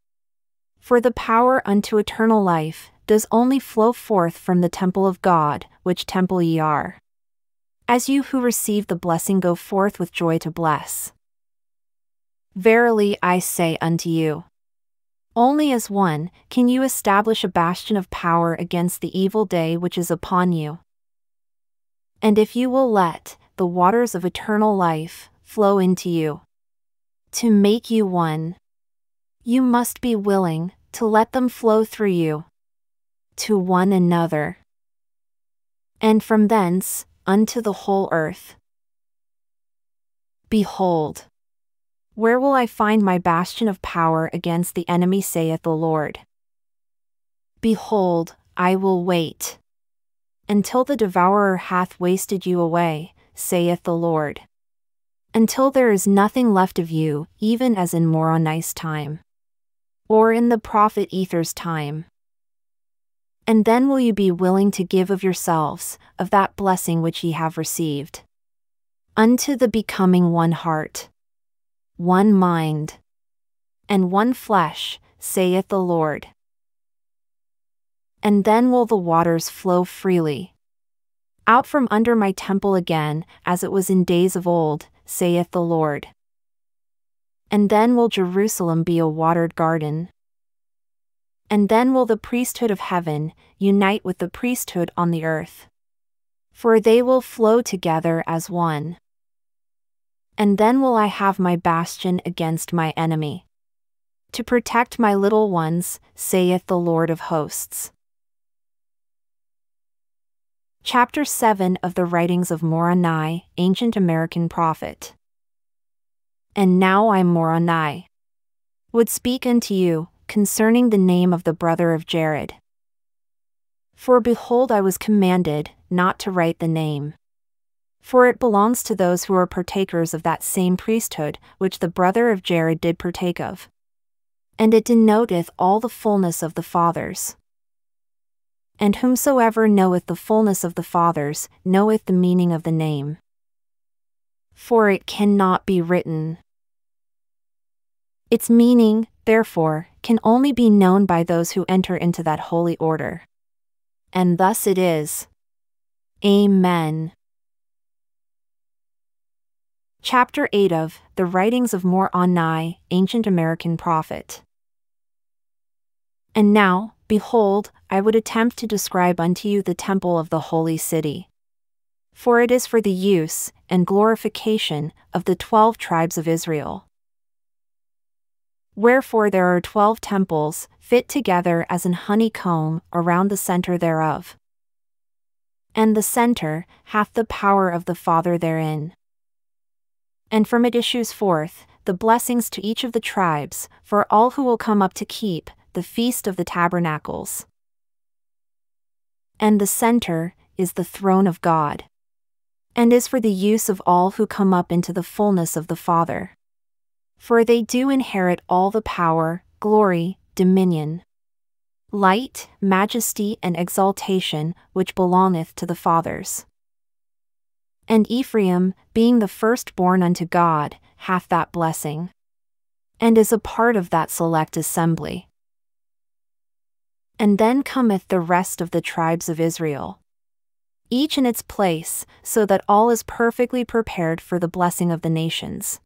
For the power unto eternal life does only flow forth from the temple of God, which temple ye are. As you who receive the blessing go forth with joy to bless. Verily I say unto you, only as one can you establish a bastion of power against the evil day which is upon you. And if you will let the waters of eternal life flow into you, to make you one, you must be willing to let them flow through you to one another. And from thence, unto the whole earth. Behold, where will I find my bastion of power against the enemy, saith the Lord? Behold, I will wait. Until the devourer hath wasted you away, saith the Lord. Until there is nothing left of you, even as in Moroni's time. Or in the prophet Ether's time. And then will you be willing to give of yourselves, of that blessing which ye have received. Unto the becoming one heart, one mind, and one flesh, saith the Lord. And then will the waters flow freely. Out from under my temple again, as it was in days of old, saith the Lord. And then will Jerusalem be a watered garden, and then will the priesthood of heaven unite with the priesthood on the earth. For they will flow together as one. And then will I have my bastion against my enemy. To protect my little ones, saith the Lord of hosts. Chapter 7 of the Writings of Moroni, Ancient American Prophet. And now I, Moroni, would speak unto you, concerning the name of the brother of Jared. For behold, I was commanded not to write the name. For it belongs to those who are partakers of that same priesthood which the brother of Jared did partake of. And it denoteth all the fullness of the fathers. And whomsoever knoweth the fullness of the fathers knoweth the meaning of the name. For it cannot be written. Its meaning, therefore, can only be known by those who enter into that holy order. And thus it is. Amen. Chapter 8 of The Writings of On ah Nye, Ancient American Prophet. And now, behold, I would attempt to describe unto you the temple of the holy city. For it is for the use and glorification of the twelve tribes of Israel. Wherefore there are twelve temples, fit together as an honeycomb around the center thereof. And the center hath the power of the Father therein. And from it issues forth the blessings to each of the tribes, for all who will come up to keep the feast of the tabernacles. And the center is the throne of God, and is for the use of all who come up into the fullness of the Father. For they do inherit all the power, glory, dominion, light, majesty, and exaltation which belongeth to the fathers. And Ephraim, being the firstborn unto God, hath that blessing, and is a part of that select assembly. And then cometh the rest of the tribes of Israel, each in its place, so that all is perfectly prepared for the blessing of the nations.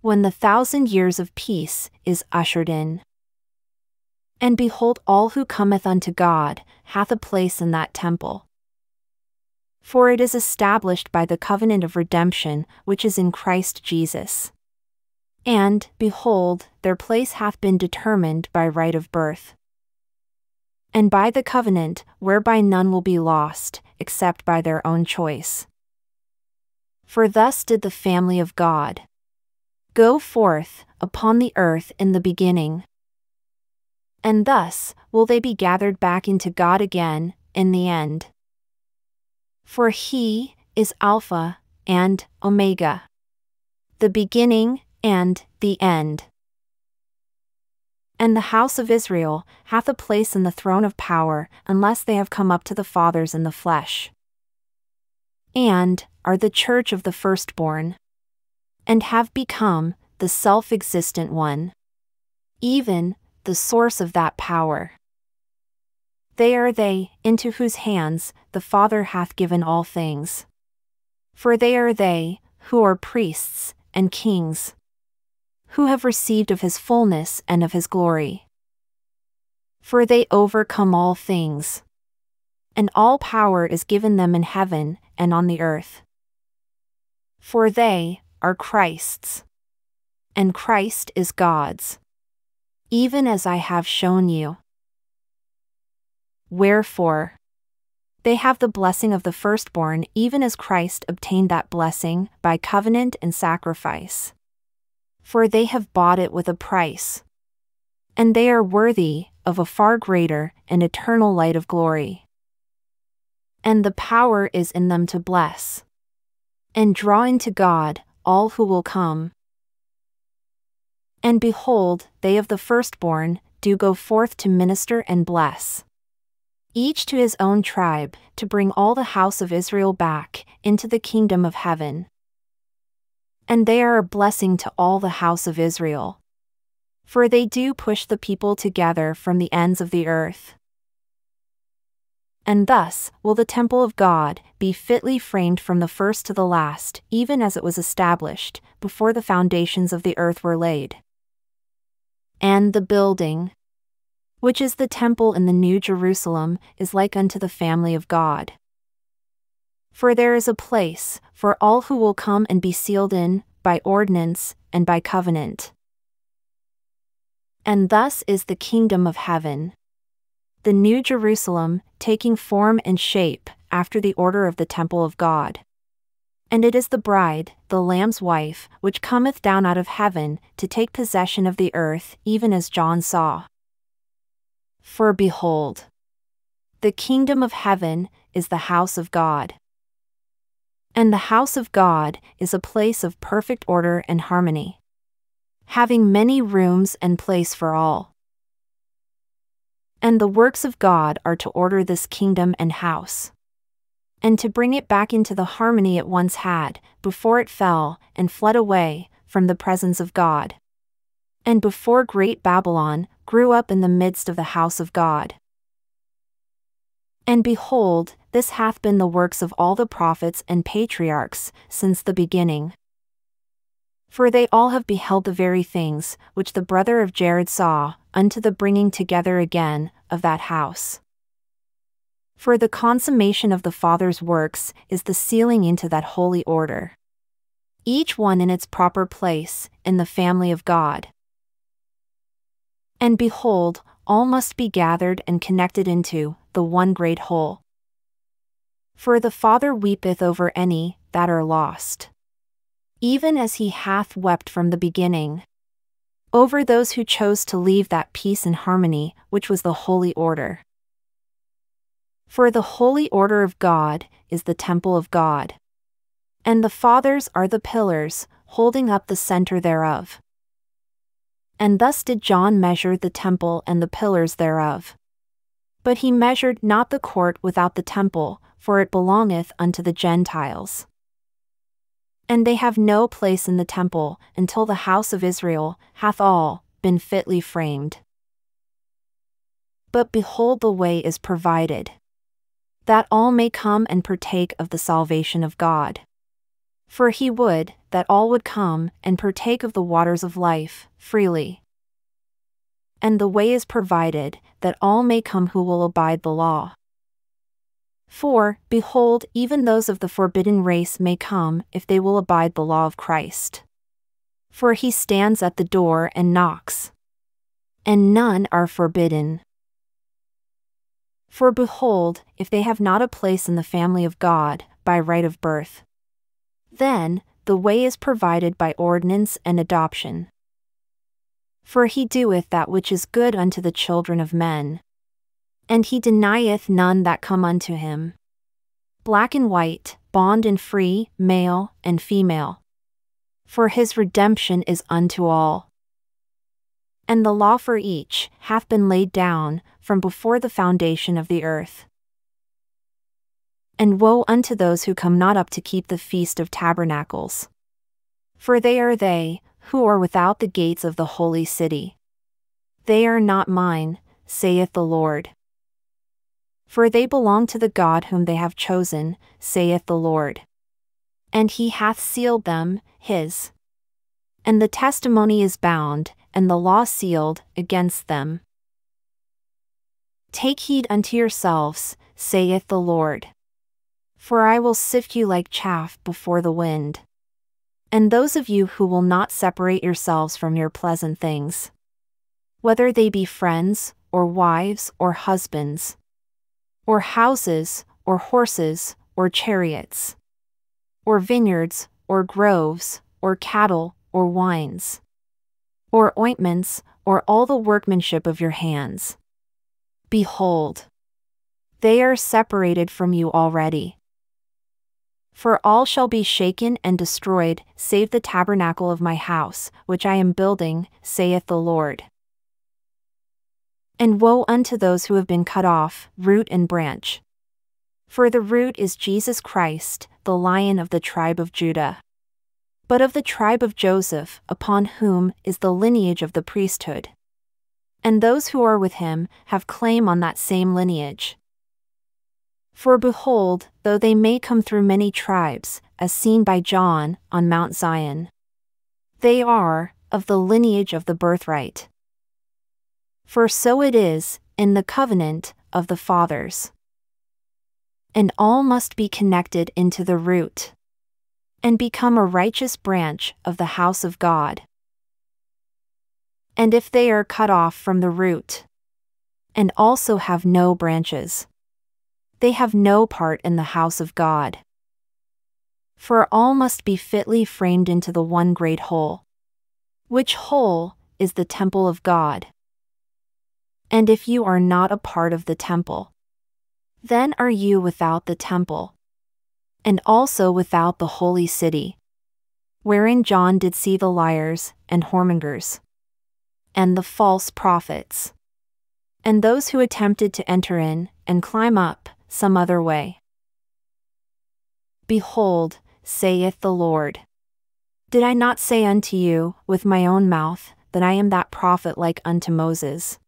When the thousand years of peace is ushered in. And behold, all who cometh unto God hath a place in that temple. For it is established by the covenant of redemption which is in Christ Jesus. And, behold, their place hath been determined by right of birth. And by the covenant, whereby none will be lost, except by their own choice. For thus did the family of God go forth upon the earth in the beginning and thus will they be gathered back into God again in the end. For He is Alpha and Omega, the beginning and the end. And the house of Israel hath a place in the throne of power, unless they have come up to the fathers in the flesh. And are the church of the firstborn, and have become the self existent one. Even the source of that power. They are they, into whose hands the Father hath given all things. For they are they, who are priests and kings, who have received of his fullness and of his glory. For they overcome all things. And all power is given them in heaven and on the earth. For they are Christ's. And Christ is God's even as I have shown you. Wherefore, they have the blessing of the firstborn, even as Christ obtained that blessing by covenant and sacrifice. For they have bought it with a price. And they are worthy of a far greater and eternal light of glory. And the power is in them to bless. And draw into God all who will come. And behold, they of the firstborn do go forth to minister and bless. Each to his own tribe, to bring all the house of Israel back into the kingdom of heaven. And they are a blessing to all the house of Israel. For they do push the people together from the ends of the earth. And thus will the temple of God be fitly framed from the first to the last, even as it was established, before the foundations of the earth were laid and the building, which is the temple in the New Jerusalem, is like unto the family of God. For there is a place for all who will come and be sealed in, by ordinance, and by covenant. And thus is the kingdom of heaven. The New Jerusalem, taking form and shape, after the order of the temple of God. And it is the bride, the Lamb's wife, which cometh down out of heaven, to take possession of the earth, even as John saw. For behold, the kingdom of heaven is the house of God. And the house of God is a place of perfect order and harmony, having many rooms and place for all. And the works of God are to order this kingdom and house and to bring it back into the harmony it once had, before it fell and fled away from the presence of God. And before great Babylon grew up in the midst of the house of God. And behold, this hath been the works of all the prophets and patriarchs since the beginning. For they all have beheld the very things which the brother of Jared saw, unto the bringing together again of that house. For the consummation of the Father's works is the sealing into that holy order. Each one in its proper place, in the family of God. And behold, all must be gathered and connected into the one great whole. For the Father weepeth over any that are lost. Even as he hath wept from the beginning. Over those who chose to leave that peace and harmony, which was the holy order. For the holy order of God is the temple of God. And the fathers are the pillars, holding up the center thereof. And thus did John measure the temple and the pillars thereof. But he measured not the court without the temple, for it belongeth unto the Gentiles. And they have no place in the temple, until the house of Israel hath all been fitly framed. But behold, the way is provided, that all may come and partake of the salvation of God. For he would that all would come and partake of the waters of life freely. And the way is provided that all may come who will abide the law. For, behold, even those of the forbidden race may come, if they will abide the law of Christ. For he stands at the door and knocks. And none are forbidden. For behold, if they have not a place in the family of God, by right of birth, then, the way is provided by ordinance and adoption. For he doeth that which is good unto the children of men, and he denieth none that come unto him. Black and white, bond and free, male and female. For his redemption is unto all. And the law for each hath been laid down from before the foundation of the earth. And woe unto those who come not up to keep the feast of tabernacles. For they are they who are without the gates of the holy city. They are not mine, saith the Lord for they belong to the God whom they have chosen, saith the Lord. And he hath sealed them, his. And the testimony is bound, and the law sealed, against them. Take heed unto yourselves, saith the Lord. For I will sift you like chaff before the wind. And those of you who will not separate yourselves from your pleasant things, whether they be friends, or wives, or husbands, or houses, or horses, or chariots, or vineyards, or groves, or cattle, or wines, or ointments, or all the workmanship of your hands. Behold, they are separated from you already. For all shall be shaken and destroyed, save the tabernacle of my house, which I am building, saith the Lord. And woe unto those who have been cut off, root and branch. For the root is Jesus Christ, the lion of the tribe of Judah. But of the tribe of Joseph, upon whom is the lineage of the priesthood. And those who are with him have claim on that same lineage. For behold, though they may come through many tribes, as seen by John on Mount Zion, they are of the lineage of the birthright. For so it is, in the covenant of the fathers. And all must be connected into the root. And become a righteous branch of the house of God. And if they are cut off from the root, and also have no branches, they have no part in the house of God. For all must be fitly framed into the one great whole, which whole is the temple of God. And if you are not a part of the temple, then are you without the temple, and also without the holy city, wherein John did see the liars and whoremongers, and the false prophets, and those who attempted to enter in and climb up some other way. Behold, saith the Lord. Did I not say unto you, with my own mouth, that I am that prophet like unto Moses?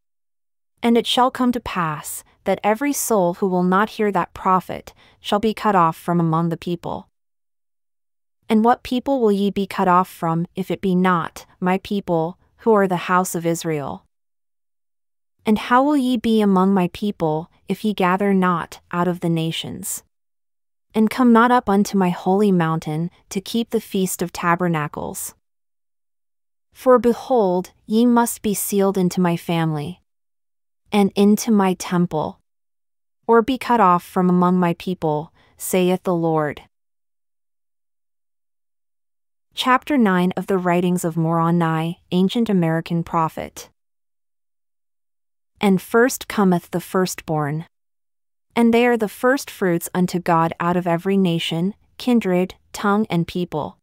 And it shall come to pass, that every soul who will not hear that prophet shall be cut off from among the people. And what people will ye be cut off from, if it be not, my people, who are the house of Israel? And how will ye be among my people, if ye gather not out of the nations? And come not up unto my holy mountain, to keep the feast of tabernacles. For behold, ye must be sealed into my family, and into my temple, or be cut off from among my people, saith the Lord. Chapter 9 of the Writings of Moroni, Ancient American Prophet. And first cometh the firstborn. And they are the firstfruits unto God out of every nation, kindred, tongue, and people.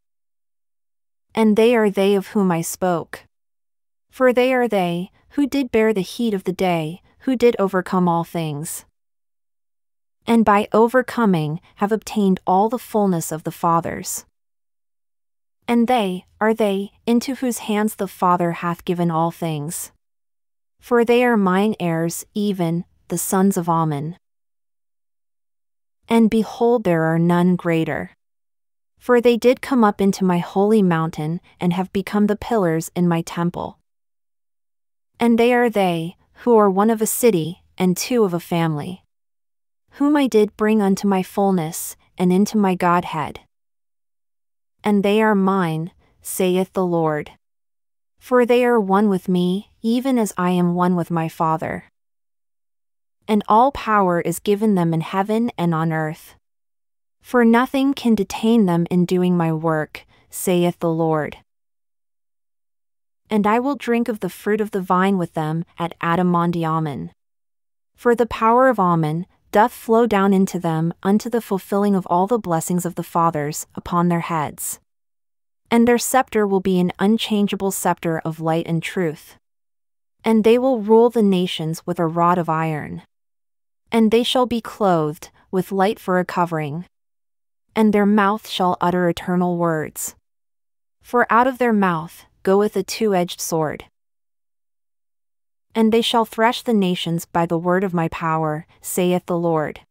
And they are they of whom I spoke. For they are they, who did bear the heat of the day, who did overcome all things. And by overcoming have obtained all the fullness of the fathers. And they are they, into whose hands the Father hath given all things. For they are mine heirs, even the sons of Ahman. And behold, there are none greater. For they did come up into my holy mountain, and have become the pillars in my temple. And they are they, who are one of a city, and two of a family. Whom I did bring unto my fullness, and into my Godhead. And they are mine, saith the Lord. For they are one with me, even as I am one with my Father. And all power is given them in heaven and on earth. For nothing can detain them in doing my work, saith the Lord. And I will drink of the fruit of the vine with them at Adam-ondi-Ahman. For the power of Ahman doth flow down into them unto the fulfilling of all the blessings of the fathers upon their heads. And their scepter will be an unchangeable scepter of light and truth. And they will rule the nations with a rod of iron. And they shall be clothed with light for a covering and their mouth shall utter eternal words. For out of their mouth goeth a two edged sword. And they shall thresh the nations by the word of my power, saith the Lord.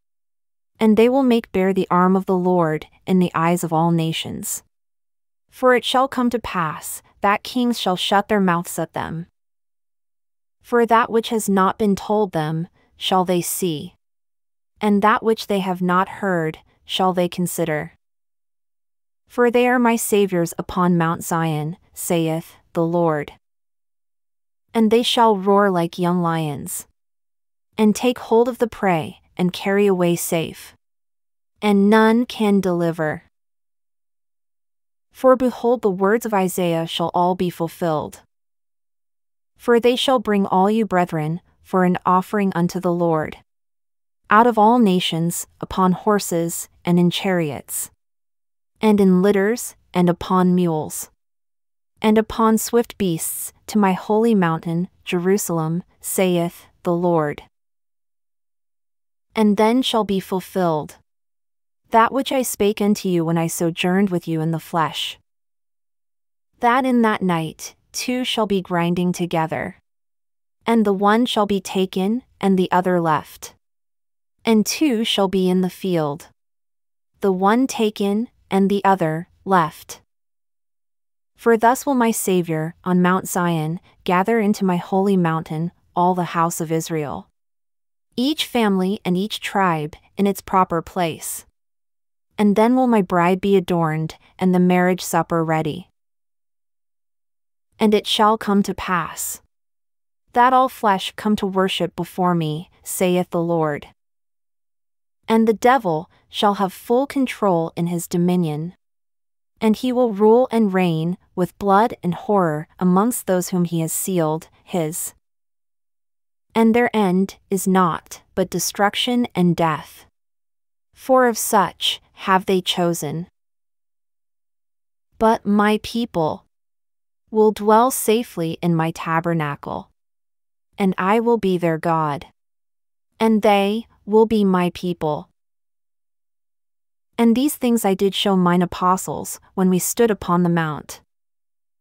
And they will make bare the arm of the Lord in the eyes of all nations. For it shall come to pass, that kings shall shut their mouths at them. For that which has not been told them, shall they see. And that which they have not heard, shall they consider. For they are my Saviours upon Mount Zion, saith the Lord. And they shall roar like young lions, and take hold of the prey, and carry away safe. And none can deliver. For behold, the words of Isaiah shall all be fulfilled. For they shall bring all you brethren, for an offering unto the Lord out of all nations, upon horses, and in chariots, and in litters, and upon mules, and upon swift beasts, to my holy mountain, Jerusalem, saith the Lord. And then shall be fulfilled that which I spake unto you when I sojourned with you in the flesh. That in that night, two shall be grinding together. And the one shall be taken, and the other left and two shall be in the field. The one taken, and the other left. For thus will my Saviour, on Mount Zion, gather into my holy mountain all the house of Israel. Each family and each tribe in its proper place. And then will my bride be adorned, and the marriage supper ready. And it shall come to pass that all flesh come to worship before me, saith the Lord. And the devil shall have full control in his dominion. And he will rule and reign, with blood and horror, amongst those whom he has sealed, his. And their end is naught but destruction and death. For of such have they chosen. But my people will dwell safely in my tabernacle. And I will be their God. And they will be my people. And these things I did show mine apostles, when we stood upon the mount.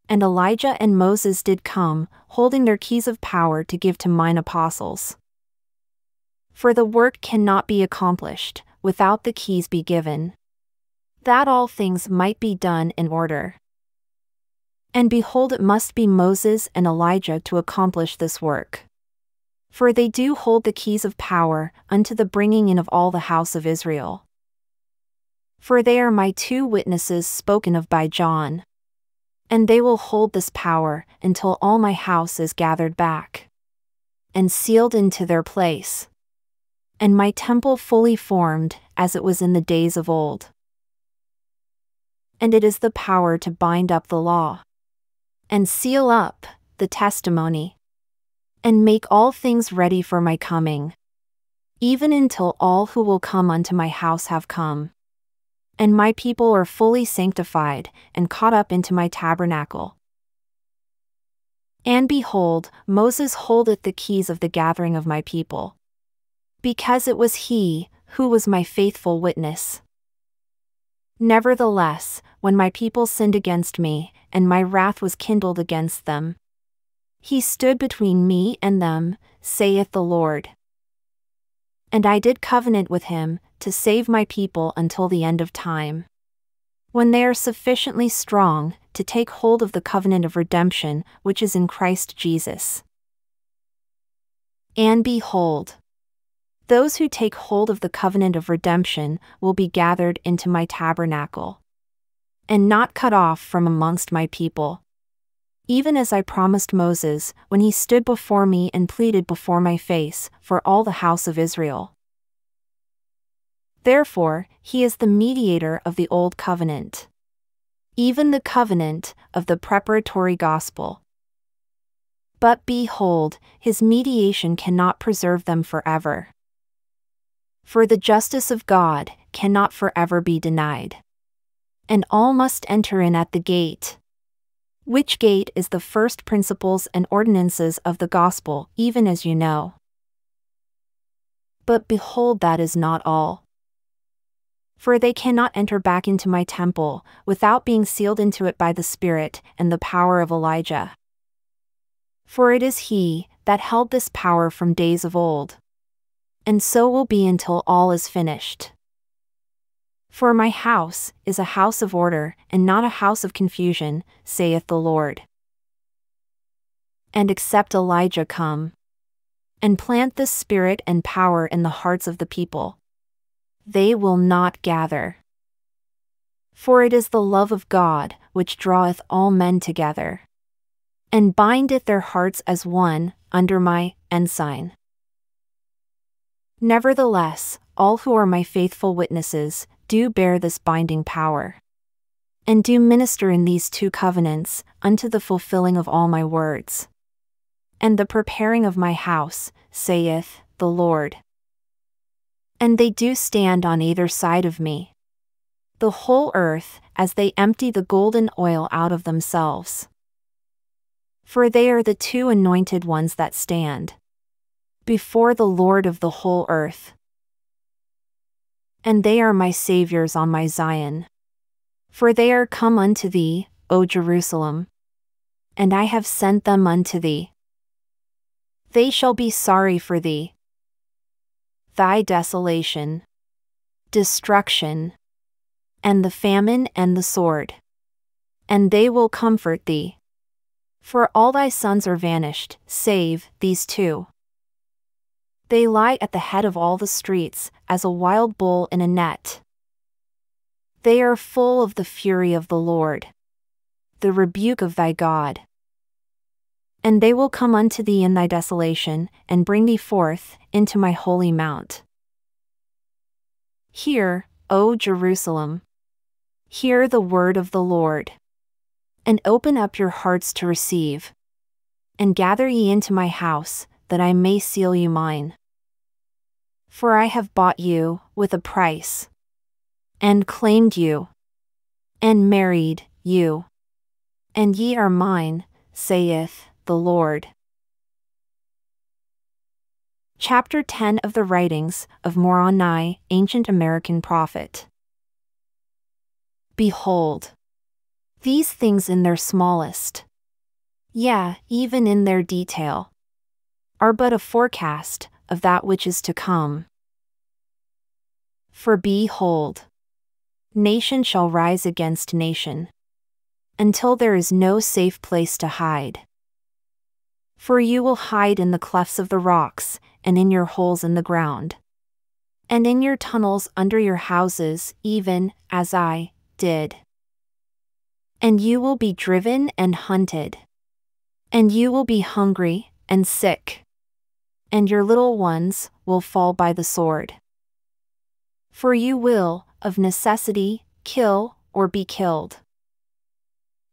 And Elijah and Moses did come, holding their keys of power to give to mine apostles. For the work cannot be accomplished, without the keys be given. that all things might be done in order. And behold, it must be Moses and Elijah to accomplish this work. For they do hold the keys of power unto the bringing in of all the house of Israel. For they are my two witnesses spoken of by John. And they will hold this power until all my house is gathered back and sealed into their place. And my temple fully formed, as it was in the days of old. And it is the power to bind up the law, and seal up the testimony, and make all things ready for my coming, even until all who will come unto my house have come and my people are fully sanctified and caught up into my tabernacle. And behold, Moses holdeth the keys of the gathering of my people. Because it was he, who was my faithful witness. Nevertheless, when my people sinned against me, and my wrath was kindled against them, he stood between me and them, saith the Lord. And I did covenant with him, to save my people until the end of time. When they are sufficiently strong to take hold of the covenant of redemption which is in Christ Jesus. And behold, those who take hold of the covenant of redemption will be gathered into my tabernacle, and not cut off from amongst my people. Even as I promised Moses when he stood before me and pleaded before my face for all the house of Israel. Therefore, he is the mediator of the Old Covenant. Even the covenant of the preparatory gospel. But behold, his mediation cannot preserve them forever. For the justice of God cannot forever be denied. And all must enter in at the gate. Which gate is the first principles and ordinances of the gospel, even as you know. But behold, that is not all for they cannot enter back into my temple, without being sealed into it by the Spirit and the power of Elijah. For it is he that held this power from days of old. And so will be until all is finished. For my house is a house of order, and not a house of confusion, saith the Lord. And except Elijah come, and plant the Spirit and power in the hearts of the people, they will not gather. For it is the love of God which draweth all men together, and bindeth their hearts as one under my ensign. Nevertheless, all who are my faithful witnesses do bear this binding power, and do minister in these two covenants unto the fulfilling of all my words, and the preparing of my house, saith the Lord and they do stand on either side of me. The whole earth, as they empty the golden oil out of themselves. For they are the two anointed ones that stand before the Lord of the whole earth. And they are my Saviours on my Zion. For they are come unto thee, O Jerusalem. And I have sent them unto thee. They shall be sorry for thee, thy desolation, destruction, and the famine and the sword. And they will comfort thee. For all thy sons are vanished, save these two. They lie at the head of all the streets, as a wild bull in a net. They are full of the fury of the Lord, the rebuke of thy God. And they will come unto thee in thy desolation, and bring thee forth into my holy mount. Hear, O Jerusalem. Hear the word of the Lord. And open up your hearts to receive. And gather ye into my house, that I may seal you mine. For I have bought you with a price, and claimed you, and married you. And ye are mine, saith the Lord. Chapter 10 of the Writings of Moroni, Ancient American Prophet. Behold, these things in their smallest, yeah, even in their detail, are but a forecast of that which is to come. For behold, Nation shall rise against nation. Until there is no safe place to hide. For you will hide in the clefts of the rocks, and in your holes in the ground. And in your tunnels under your houses, even as I did. And you will be driven and hunted. And you will be hungry and sick. And your little ones will fall by the sword. For you will, of necessity, kill or be killed.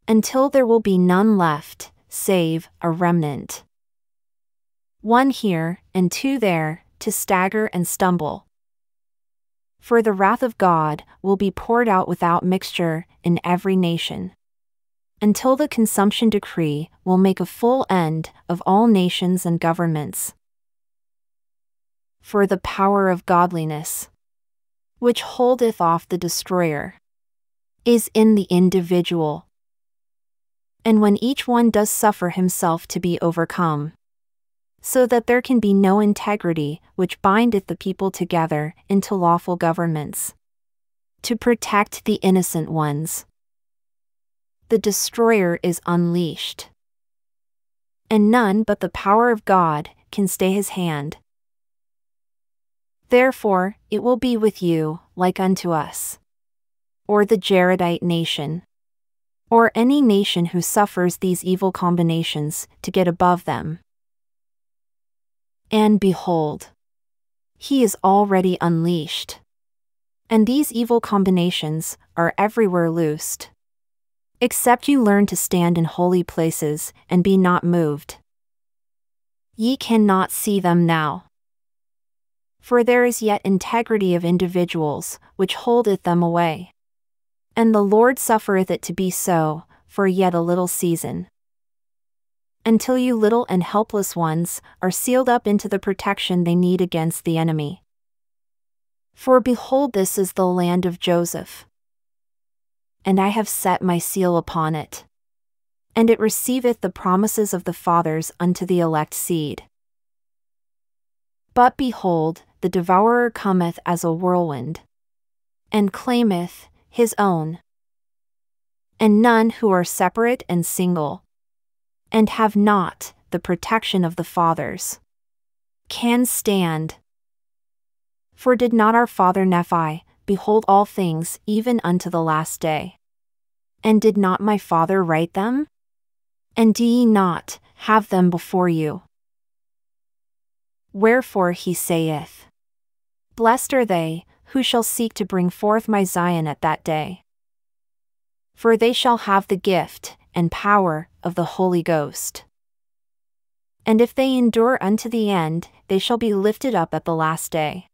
Until there will be none left, save a remnant. One here and two there, to stagger and stumble. For the wrath of God will be poured out without mixture in every nation. Until the consumption decree will make a full end of all nations and governments. For the power of godliness, which holdeth off the destroyer, is in the individual. And when each one does suffer himself to be overcome, so that there can be no integrity which bindeth the people together into lawful governments. To protect the innocent ones. The destroyer is unleashed. And none but the power of God can stay his hand. Therefore, it will be with you, like unto us. Or the Jaredite nation. Or any nation who suffers these evil combinations to get above them. And behold, he is already unleashed. And these evil combinations are everywhere loosed. Except you learn to stand in holy places and be not moved. Ye cannot see them now. For there is yet integrity of individuals, which holdeth them away. And the Lord suffereth it to be so, for yet a little season until you little and helpless ones are sealed up into the protection they need against the enemy. For behold, this is the land of Joseph. And I have set my seal upon it. And it receiveth the promises of the fathers unto the elect seed. But behold, the devourer cometh as a whirlwind, and claimeth his own. And none who are separate and single and have not the protection of the fathers, can stand. For did not our father Nephi behold all things even unto the last day? And did not my father write them? And do ye not have them before you? Wherefore he saith, Blessed are they who shall seek to bring forth my Zion at that day. For they shall have the gift and power of the Holy Ghost. And if they endure unto the end, they shall be lifted up at the last day.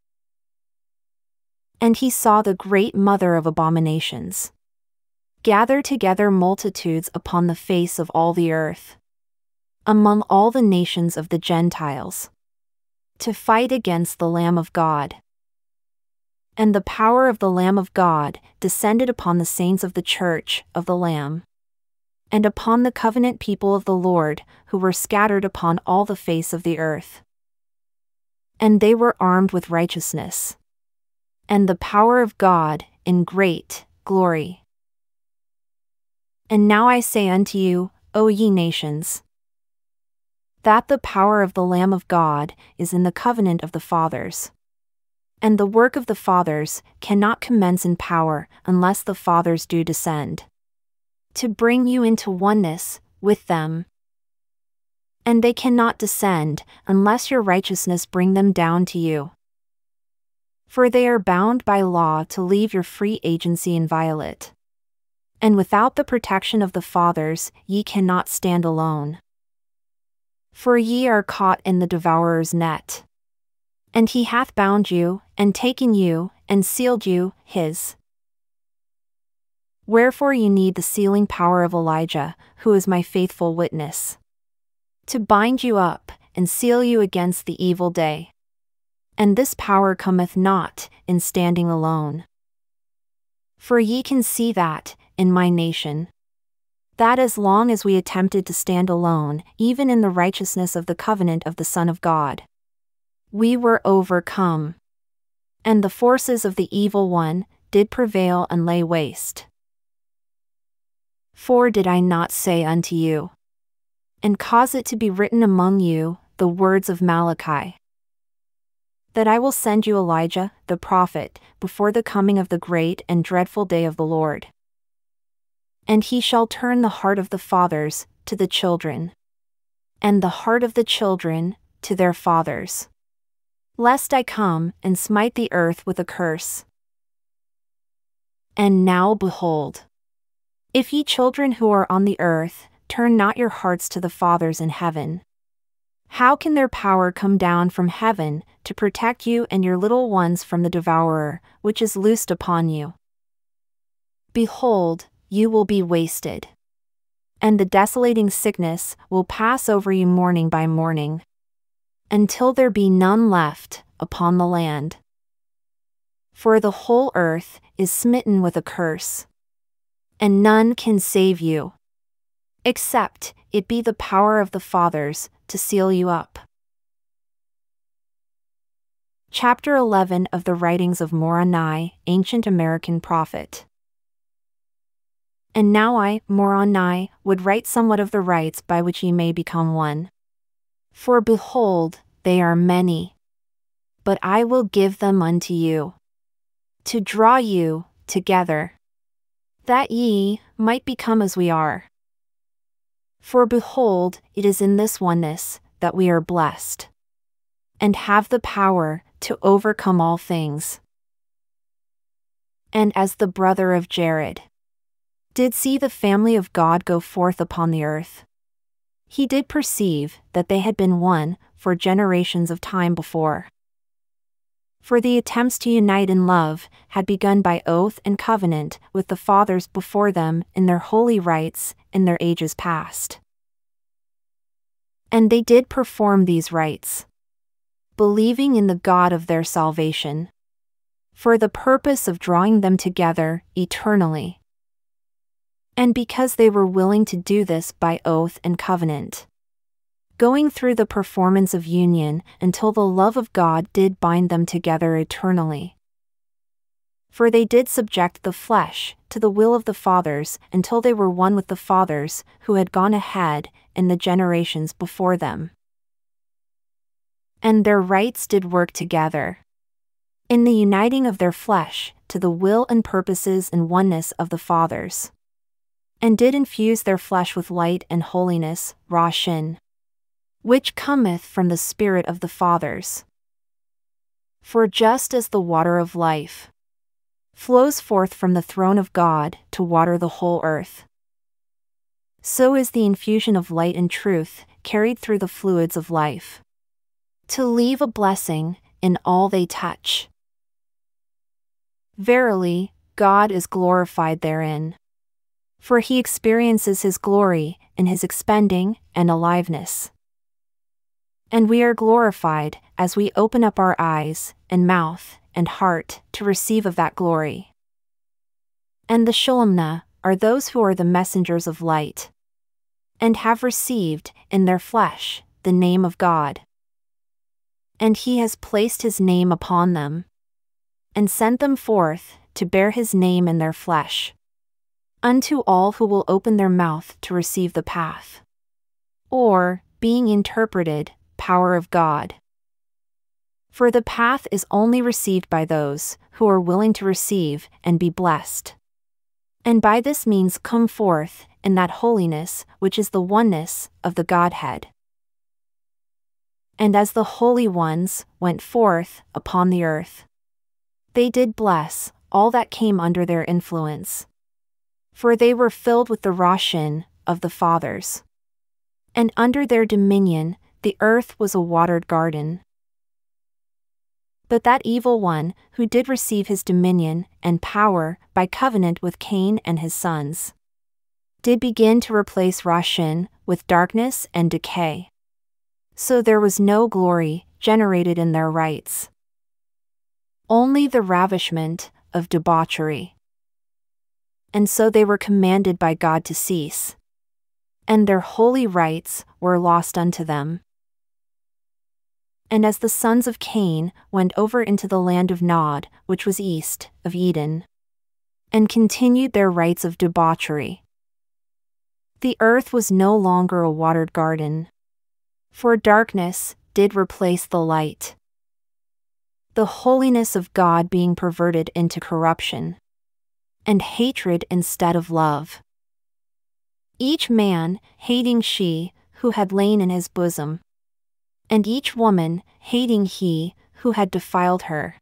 And he saw the great mother of abominations gather together multitudes upon the face of all the earth, among all the nations of the Gentiles, to fight against the Lamb of God. And the power of the Lamb of God descended upon the saints of the church of the Lamb and upon the covenant people of the Lord, who were scattered upon all the face of the earth. And they were armed with righteousness. And the power of God in great glory. And now I say unto you, O ye nations, that the power of the Lamb of God is in the covenant of the fathers. And the work of the fathers cannot commence in power unless the fathers do descend to bring you into oneness with them. And they cannot descend unless your righteousness bring them down to you. For they are bound by law to leave your free agency inviolate. And without the protection of the fathers, ye cannot stand alone. For ye are caught in the devourer's net. And he hath bound you, and taken you, and sealed you, his. Wherefore you need the sealing power of Elijah, who is my faithful witness. To bind you up, and seal you against the evil day. And this power cometh not in standing alone. For ye can see that, in my nation, that as long as we attempted to stand alone, even in the righteousness of the covenant of the Son of God, we were overcome. And the forces of the evil one, did prevail and lay waste. For did I not say unto you, and cause it to be written among you, the words of Malachi? That I will send you Elijah, the prophet, before the coming of the great and dreadful day of the Lord. And he shall turn the heart of the fathers to the children, and the heart of the children to their fathers. Lest I come and smite the earth with a curse. And now behold, if ye children who are on the earth, turn not your hearts to the fathers in heaven. How can their power come down from heaven to protect you and your little ones from the devourer, which is loosed upon you? Behold, you will be wasted. And the desolating sickness will pass over you morning by morning. Until there be none left upon the land. For the whole earth is smitten with a curse and none can save you. Except it be the power of the fathers to seal you up. Chapter 11 of the Writings of Moroni, Ancient American Prophet. And now I, Moroni, would write somewhat of the rites by which ye may become one. For behold, they are many. But I will give them unto you. To draw you together that ye might become as we are. For behold, it is in this oneness that we are blessed, and have the power to overcome all things. And as the brother of Jared did see the family of God go forth upon the earth, he did perceive that they had been one for generations of time before for the attempts to unite in love had begun by oath and covenant with the fathers before them in their holy rites in their ages past. And they did perform these rites, believing in the God of their salvation, for the purpose of drawing them together eternally. And because they were willing to do this by oath and covenant going through the performance of union until the love of God did bind them together eternally. For they did subject the flesh to the will of the fathers until they were one with the fathers who had gone ahead in the generations before them. And their rites did work together. In the uniting of their flesh to the will and purposes and oneness of the fathers. And did infuse their flesh with light and holiness, Rashin which cometh from the Spirit of the fathers. For just as the water of life flows forth from the throne of God to water the whole earth, so is the infusion of light and truth carried through the fluids of life to leave a blessing in all they touch. Verily, God is glorified therein. For he experiences his glory in his expending and aliveness. And we are glorified as we open up our eyes, and mouth, and heart to receive of that glory. And the Shulamna are those who are the messengers of light, and have received, in their flesh, the name of God. And he has placed his name upon them, and sent them forth to bear his name in their flesh, unto all who will open their mouth to receive the path. Or, being interpreted, power of God. For the path is only received by those who are willing to receive and be blessed. And by this means come forth in that holiness which is the oneness of the Godhead. And as the holy ones went forth upon the earth, they did bless all that came under their influence. For they were filled with the Rashin of the fathers. And under their dominion the earth was a watered garden. But that evil one, who did receive his dominion and power by covenant with Cain and his sons, did begin to replace Rashin with darkness and decay. So there was no glory generated in their rites. Only the ravishment of debauchery. And so they were commanded by God to cease. And their holy rites were lost unto them. And as the sons of Cain went over into the land of Nod, which was east of Eden, and continued their rites of debauchery. The earth was no longer a watered garden, for darkness did replace the light. The holiness of God being perverted into corruption, and hatred instead of love. Each man hating she who had lain in his bosom, and each woman hating he who had defiled her.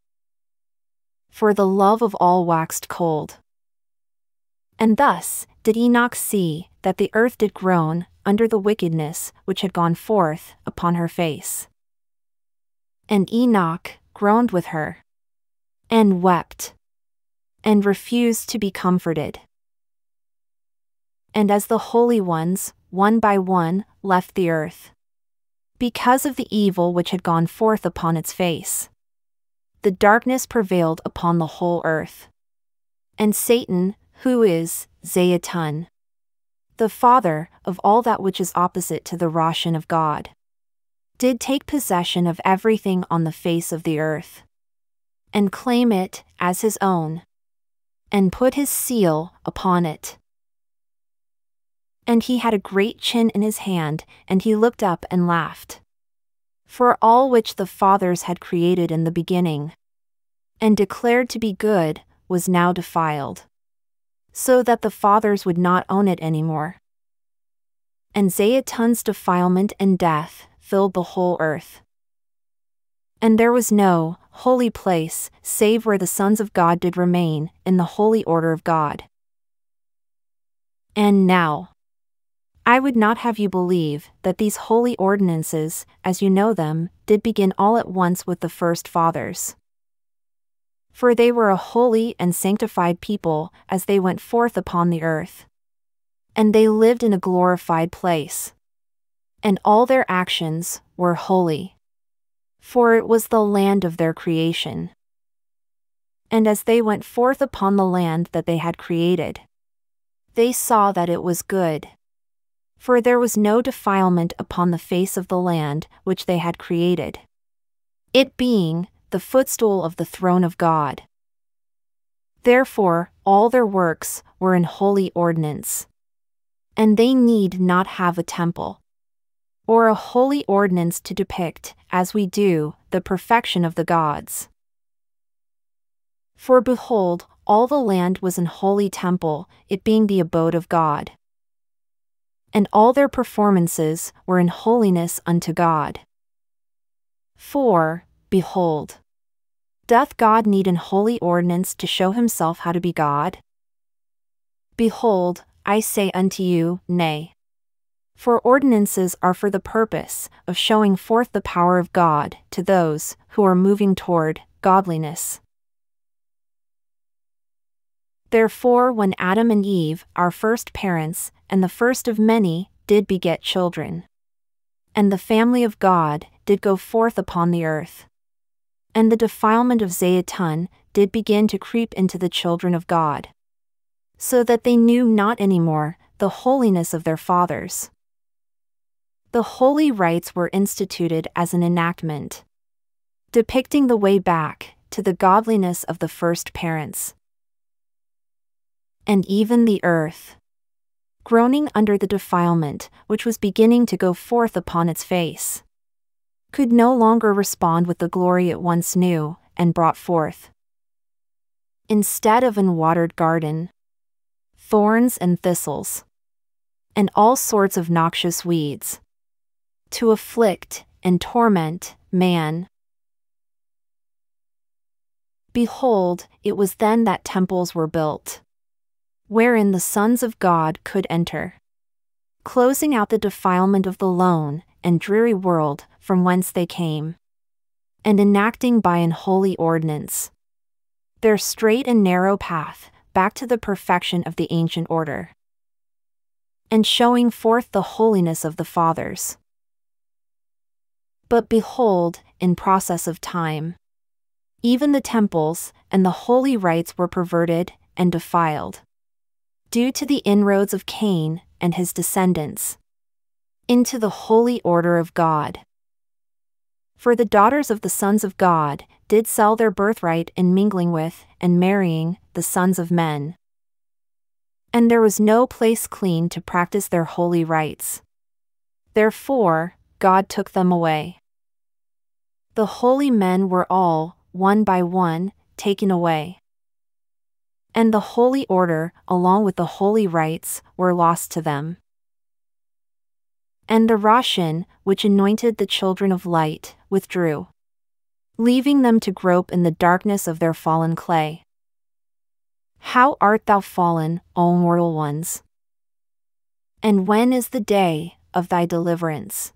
For the love of all waxed cold. And thus did Enoch see that the earth did groan under the wickedness which had gone forth upon her face. And Enoch groaned with her, and wept, and refused to be comforted. And as the holy ones, one by one, left the earth, because of the evil which had gone forth upon its face, the darkness prevailed upon the whole earth. And Satan, who is Zaatan, the father of all that which is opposite to the Roshan of God, did take possession of everything on the face of the earth, and claim it as his own, and put his seal upon it. And he had a great chin in his hand, and he looked up and laughed. For all which the fathers had created in the beginning, and declared to be good, was now defiled so that the fathers would not own it anymore. And Zaatan's defilement and death filled the whole earth. And there was no holy place save where the sons of God did remain in the holy order of God. And now, I would not have you believe that these holy ordinances, as you know them, did begin all at once with the first fathers for they were a holy and sanctified people as they went forth upon the earth. And they lived in a glorified place. And all their actions were holy. For it was the land of their creation. And as they went forth upon the land that they had created, they saw that it was good. For there was no defilement upon the face of the land which they had created. It being the footstool of the throne of God. Therefore, all their works were in holy ordinance. And they need not have a temple or a holy ordinance to depict, as we do, the perfection of the gods. For behold, all the land was an holy temple, it being the abode of God. And all their performances were in holiness unto God. For, behold, Doth God need an holy ordinance to show himself how to be God? Behold, I say unto you, Nay. For ordinances are for the purpose of showing forth the power of God to those who are moving toward godliness. Therefore, when Adam and Eve, our first parents, and the first of many, did beget children, and the family of God did go forth upon the earth, and the defilement of Zaatan did begin to creep into the children of God. So that they knew not any more the holiness of their fathers. The holy rites were instituted as an enactment, depicting the way back to the godliness of the first parents. And even the earth, groaning under the defilement which was beginning to go forth upon its face could no longer respond with the glory it once knew and brought forth. Instead of an watered garden, thorns and thistles, and all sorts of noxious weeds, to afflict and torment man. Behold, it was then that temples were built, wherein the sons of God could enter, closing out the defilement of the lone and dreary world from whence they came, and enacting by an holy ordinance their straight and narrow path back to the perfection of the ancient order, and showing forth the holiness of the fathers. But behold, in process of time, even the temples and the holy rites were perverted and defiled. Due to the inroads of Cain and his descendants into the holy order of God. For the daughters of the sons of God did sell their birthright in mingling with and marrying the sons of men. And there was no place clean to practice their holy rites. Therefore, God took them away. The holy men were all, one by one, taken away. And the holy order, along with the holy rites, were lost to them. And the Roshan, which anointed the children of light, withdrew, leaving them to grope in the darkness of their fallen clay. How art thou fallen, O mortal ones! And when is the day of thy deliverance?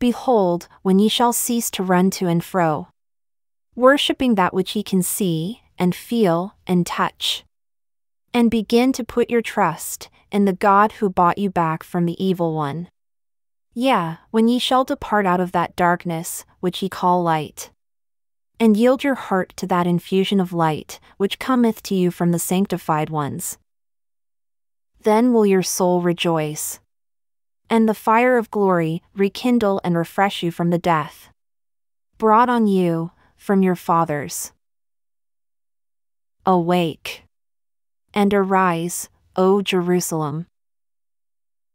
Behold, when ye shall cease to run to and fro, worshipping that which ye can see, and feel, and touch, and begin to put your trust in the God who bought you back from the evil one. Yeah, when ye shall depart out of that darkness, which ye call light, and yield your heart to that infusion of light, which cometh to you from the sanctified ones. Then will your soul rejoice and the fire of glory rekindle and refresh you from the death brought on you from your fathers. Awake and arise, O Jerusalem.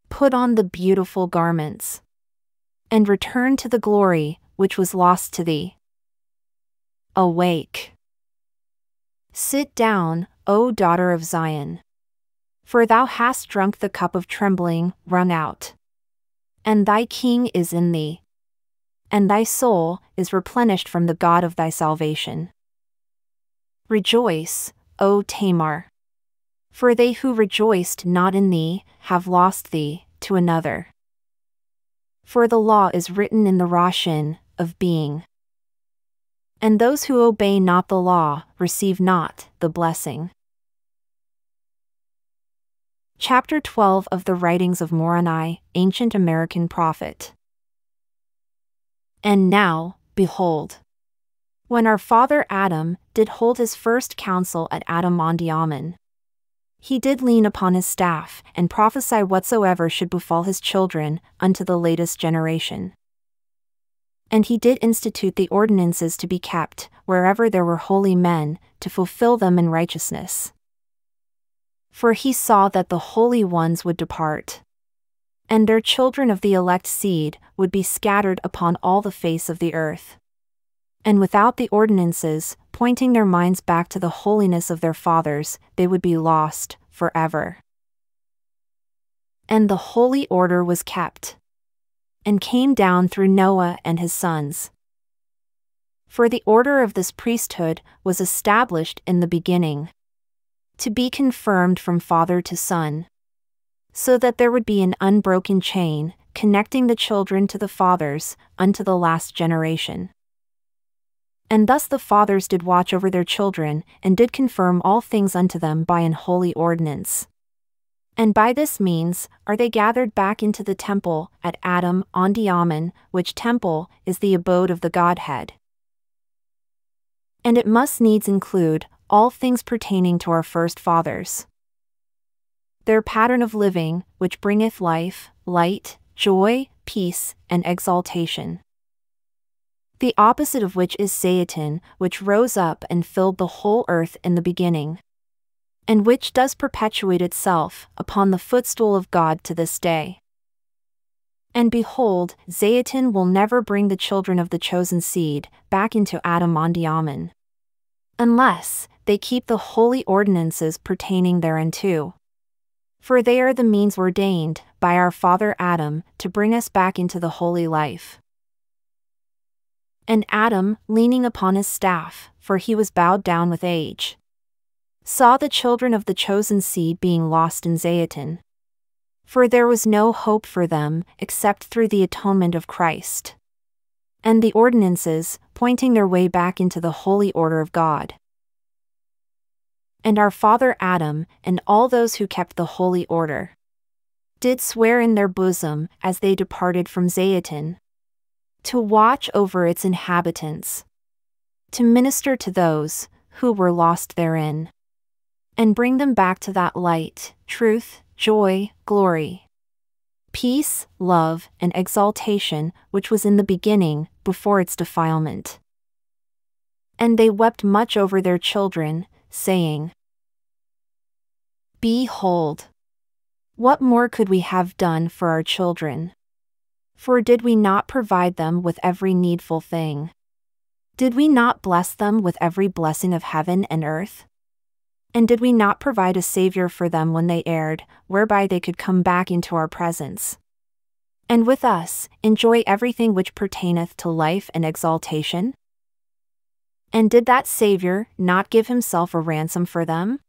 Put on the beautiful garments and return to the glory which was lost to thee. Awake. Sit down, O daughter of Zion. For thou hast drunk the cup of trembling, wrung out and thy king is in thee. And thy soul is replenished from the God of thy salvation. Rejoice, O Tamar. For they who rejoiced not in thee have lost thee to another. For the law is written in the Roshan of being. And those who obey not the law receive not the blessing. Chapter 12 of the Writings of Moroni, Ancient American Prophet. And now, behold. When our father Adam did hold his first council at Adam-ondi-Ahman, he did lean upon his staff and prophesy whatsoever should befall his children unto the latest generation. And he did institute the ordinances to be kept, wherever there were holy men, to fulfill them in righteousness for he saw that the holy ones would depart. And their children of the elect seed would be scattered upon all the face of the earth. And without the ordinances, pointing their minds back to the holiness of their fathers, they would be lost forever. And the holy order was kept, and came down through Noah and his sons. For the order of this priesthood was established in the beginning to be confirmed from father to son. So that there would be an unbroken chain, connecting the children to the fathers, unto the last generation. And thus the fathers did watch over their children, and did confirm all things unto them by an holy ordinance. And by this means are they gathered back into the temple at Adam-ondi-Ahman, which temple is the abode of the Godhead. And it must needs include all things pertaining to our first fathers. Their pattern of living, which bringeth life, light, joy, peace, and exaltation. The opposite of which is Satan, which rose up and filled the whole earth in the beginning. And which does perpetuate itself upon the footstool of God to this day. And behold, Zaatan will never bring the children of the chosen seed back into Adam-ondi-Ahman. Unless, they keep the holy ordinances pertaining thereunto. For they are the means ordained, by our father Adam, to bring us back into the holy life. And Adam, leaning upon his staff, for he was bowed down with age, saw the children of the chosen seed being lost in Zaatan. For there was no hope for them, except through the atonement of Christ. And the ordinances, pointing their way back into the holy order of God and our father Adam, and all those who kept the holy order, did swear in their bosom as they departed from Zaatan, to watch over its inhabitants, to minister to those who were lost therein, and bring them back to that light, truth, joy, glory, peace, love, and exaltation which was in the beginning, before its defilement. And they wept much over their children, saying, Behold! What more could we have done for our children? For did we not provide them with every needful thing? Did we not bless them with every blessing of heaven and earth? And did we not provide a Savior for them when they erred, whereby they could come back into our presence? And with us, enjoy everything which pertaineth to life and exaltation? And did that Savior not give himself a ransom for them?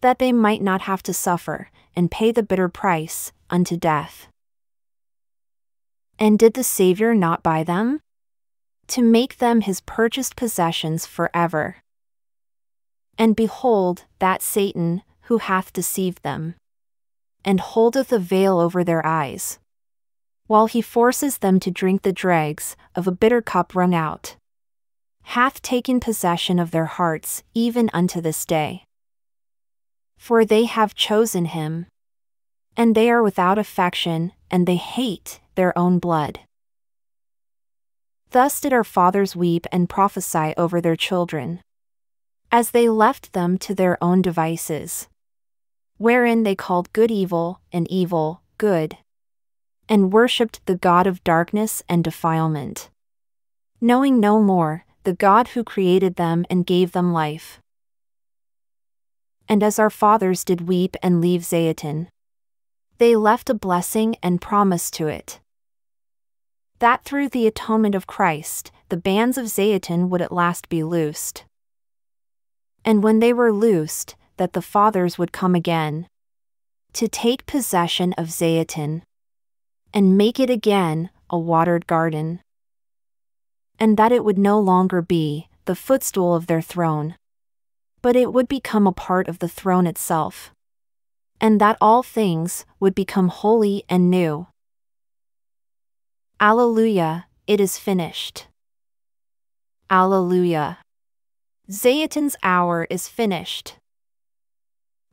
That they might not have to suffer, and pay the bitter price, unto death. And did the Savior not buy them? To make them his purchased possessions forever. And behold, that Satan, who hath deceived them, and holdeth a veil over their eyes, while he forces them to drink the dregs of a bitter cup wrung out, hath taken possession of their hearts even unto this day. For they have chosen him, and they are without affection, and they hate their own blood. Thus did our fathers weep and prophesy over their children, as they left them to their own devices, wherein they called good evil and evil good, and worshipped the God of darkness and defilement, knowing no more the God who created them and gave them life. And as our fathers did weep and leave Zaatan, they left a blessing and promise to it. That through the atonement of Christ, the bands of Zaatan would at last be loosed. And when they were loosed, that the fathers would come again to take possession of Zaatan and make it again a watered garden. And that it would no longer be the footstool of their throne, but it would become a part of the throne itself and that all things would become holy and new. Alleluia, it is finished. Alleluia. Zaatan's hour is finished.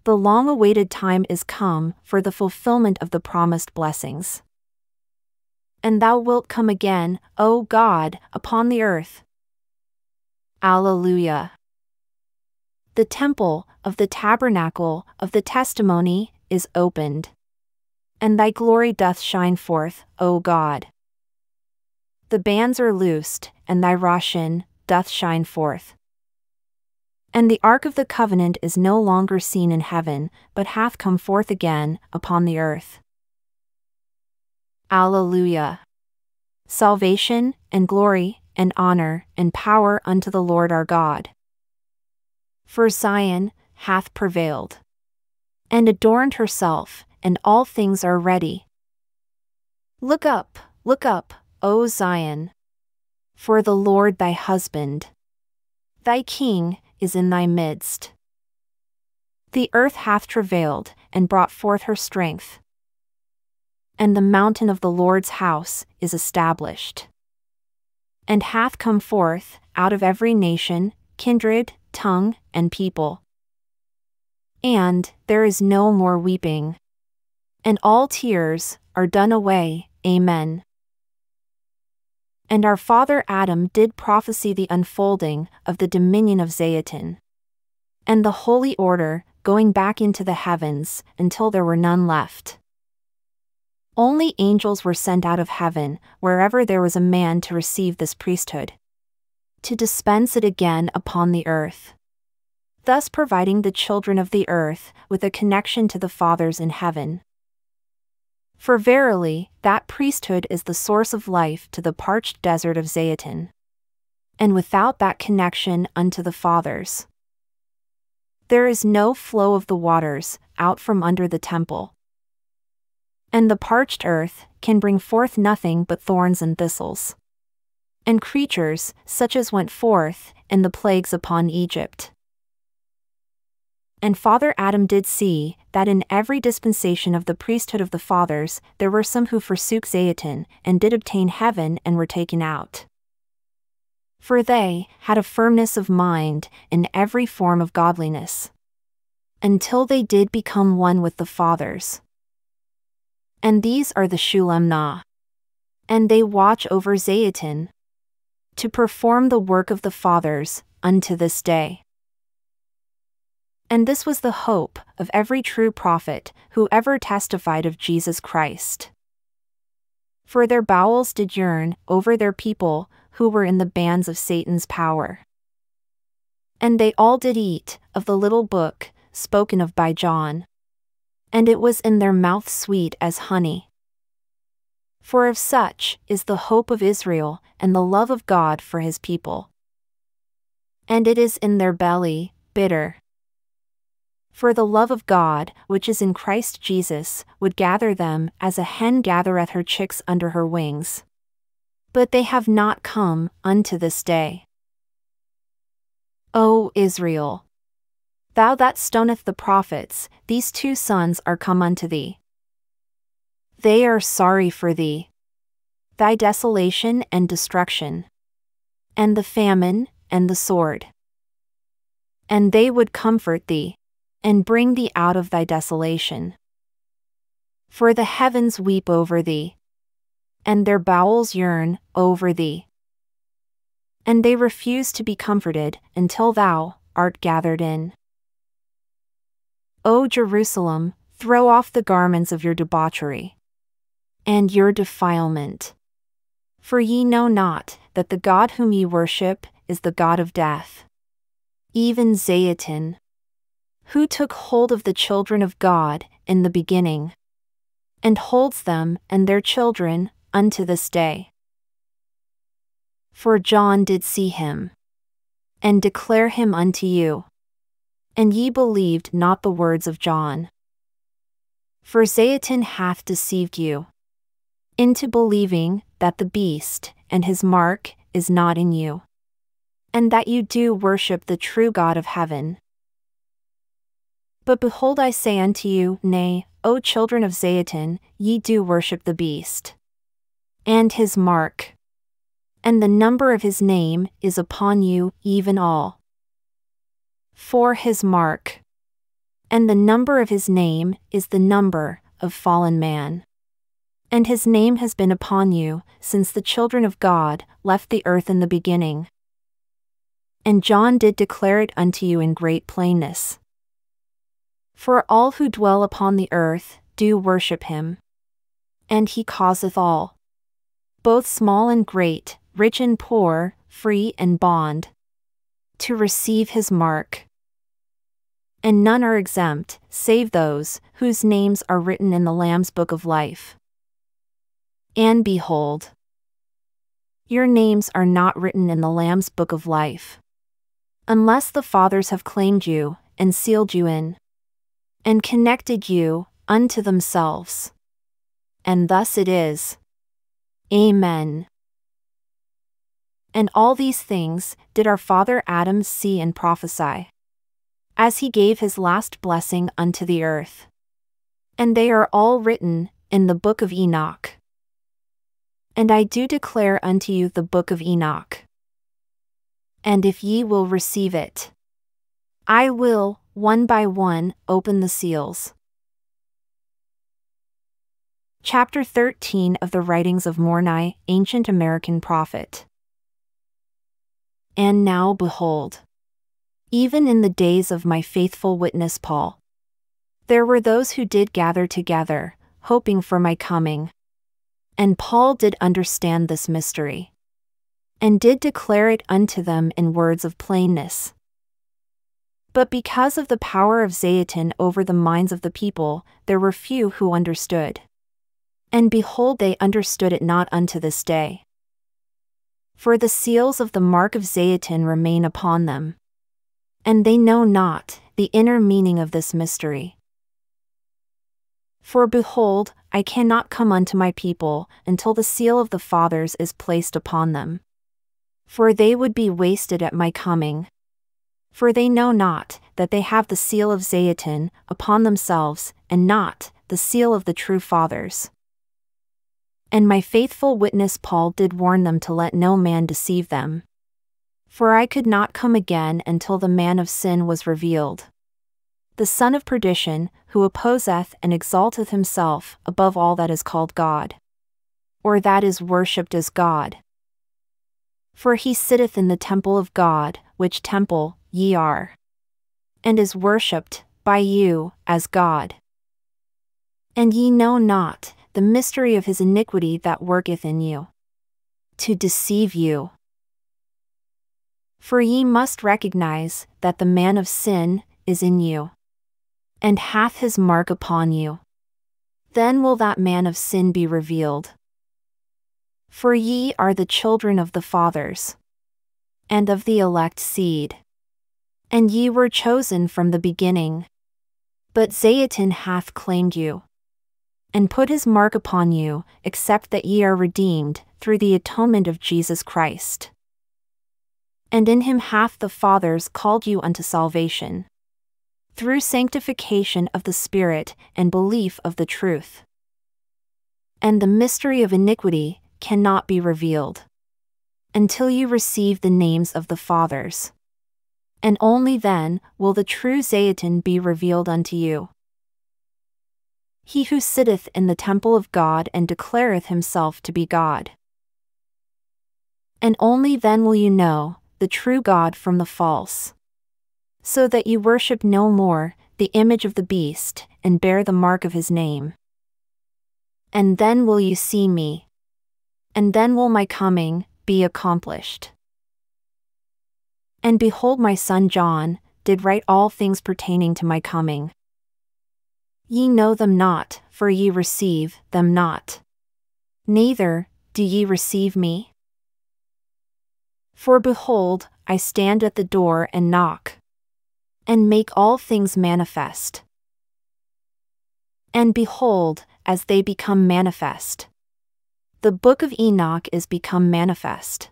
The long awaited time is come for the fulfillment of the promised blessings. And thou wilt come again, O God, upon the earth. Alleluia. The temple, of the tabernacle of the testimony is opened. And thy glory doth shine forth, O God. The bands are loosed, and thy Roshan doth shine forth. And the ark of the covenant is no longer seen in heaven, but hath come forth again upon the earth. Alleluia. Salvation, and glory, and honor, and power unto the Lord our God. For Zion, hath prevailed. And adorned herself, and all things are ready. Look up, look up, O Zion. For the Lord thy husband, thy king, is in thy midst. The earth hath travailed, and brought forth her strength. And the mountain of the Lord's house is established. And hath come forth, out of every nation, kindred, tongue, and people and there is no more weeping. And all tears are done away. Amen. And our father Adam did prophesy the unfolding of the dominion of Zaatan. And the holy order, going back into the heavens, until there were none left. Only angels were sent out of heaven, wherever there was a man to receive this priesthood. To dispense it again upon the earth thus providing the children of the earth with a connection to the fathers in heaven. For verily, that priesthood is the source of life to the parched desert of Zaatan. And without that connection unto the fathers, there is no flow of the waters out from under the temple. And the parched earth can bring forth nothing but thorns and thistles. And creatures, such as went forth in the plagues upon Egypt. And Father Adam did see that in every dispensation of the priesthood of the fathers there were some who forsook Zaatan, and did obtain heaven and were taken out. For they had a firmness of mind in every form of godliness. Until they did become one with the fathers. And these are the Shulam. And they watch over Zaatan. To perform the work of the fathers, unto this day. And this was the hope of every true prophet who ever testified of Jesus Christ. For their bowels did yearn over their people who were in the bands of Satan's power. And they all did eat of the little book spoken of by John. And it was in their mouth sweet as honey. For of such is the hope of Israel and the love of God for his people. And it is in their belly, bitter. For the love of God, which is in Christ Jesus, would gather them as a hen gathereth her chicks under her wings. But they have not come unto this day. O Israel! Thou that stoneth the prophets, these two sons are come unto thee. They are sorry for thee. Thy desolation and destruction. And the famine, and the sword. And they would comfort thee, and bring thee out of thy desolation. For the heavens weep over thee, and their bowels yearn over thee. And they refuse to be comforted until thou art gathered in. O Jerusalem, throw off the garments of your debauchery and your defilement. For ye know not that the God whom ye worship is the God of death. Even Zaatan, who took hold of the children of God in the beginning, and holds them and their children unto this day. For John did see him, and declare him unto you. And ye believed not the words of John. For Zaatan hath deceived you into believing that the beast and his mark is not in you, and that you do worship the true God of heaven. But behold, I say unto you, Nay, O children of Zaatan, ye do worship the beast and his mark. And the number of his name is upon you, even all. For his mark. And the number of his name is the number of fallen man. And his name has been upon you, since the children of God left the earth in the beginning. And John did declare it unto you in great plainness. For all who dwell upon the earth do worship him. And he causeth all both small and great, rich and poor, free and bond, to receive his mark. And none are exempt, save those whose names are written in the Lamb's book of life. And behold, your names are not written in the Lamb's book of life. Unless the fathers have claimed you, and sealed you in, and connected you unto themselves. And thus it is. Amen. And all these things did our father Adam see and prophesy. As he gave his last blessing unto the earth. And they are all written in the book of Enoch. And I do declare unto you the book of Enoch. And if ye will receive it, I will, one by one, open the seals. Chapter 13 of the Writings of Moroni, Ancient American Prophet. And now behold. Even in the days of my faithful witness Paul, there were those who did gather together, hoping for my coming. And Paul did understand this mystery, and did declare it unto them in words of plainness. But because of the power of Zaatan over the minds of the people, there were few who understood. And behold, they understood it not unto this day. For the seals of the mark of Zaatan remain upon them. And they know not the inner meaning of this mystery. For behold, I cannot come unto my people until the seal of the fathers is placed upon them. For they would be wasted at my coming. For they know not that they have the seal of Zaatan upon themselves, and not the seal of the true fathers. And my faithful witness Paul did warn them to let no man deceive them. For I could not come again until the man of sin was revealed. The son of perdition, who opposeth and exalteth himself above all that is called God. Or that is worshipped as God. For he sitteth in the temple of God, which temple ye are. and is worshipped by you as God. And ye know not the mystery of his iniquity that worketh in you, to deceive you. For ye must recognize that the man of sin is in you, and hath his mark upon you. Then will that man of sin be revealed. For ye are the children of the fathers, and of the elect seed. And ye were chosen from the beginning. But Satan hath claimed you, and put his mark upon you, except that ye are redeemed, through the atonement of Jesus Christ and in him hath the fathers called you unto salvation. Through sanctification of the Spirit and belief of the truth. And the mystery of iniquity cannot be revealed until you receive the names of the fathers. And only then will the true Satan be revealed unto you. He who sitteth in the temple of God and declareth himself to be God. And only then will you know the true God from the false. So that you worship no more the image of the beast, and bear the mark of his name. And then will you see me. And then will my coming be accomplished. And behold, my son John did write all things pertaining to my coming. Ye know them not, for ye receive them not. Neither do ye receive me. For behold, I stand at the door and knock. And make all things manifest. And behold, as they become manifest. The book of Enoch is become manifest.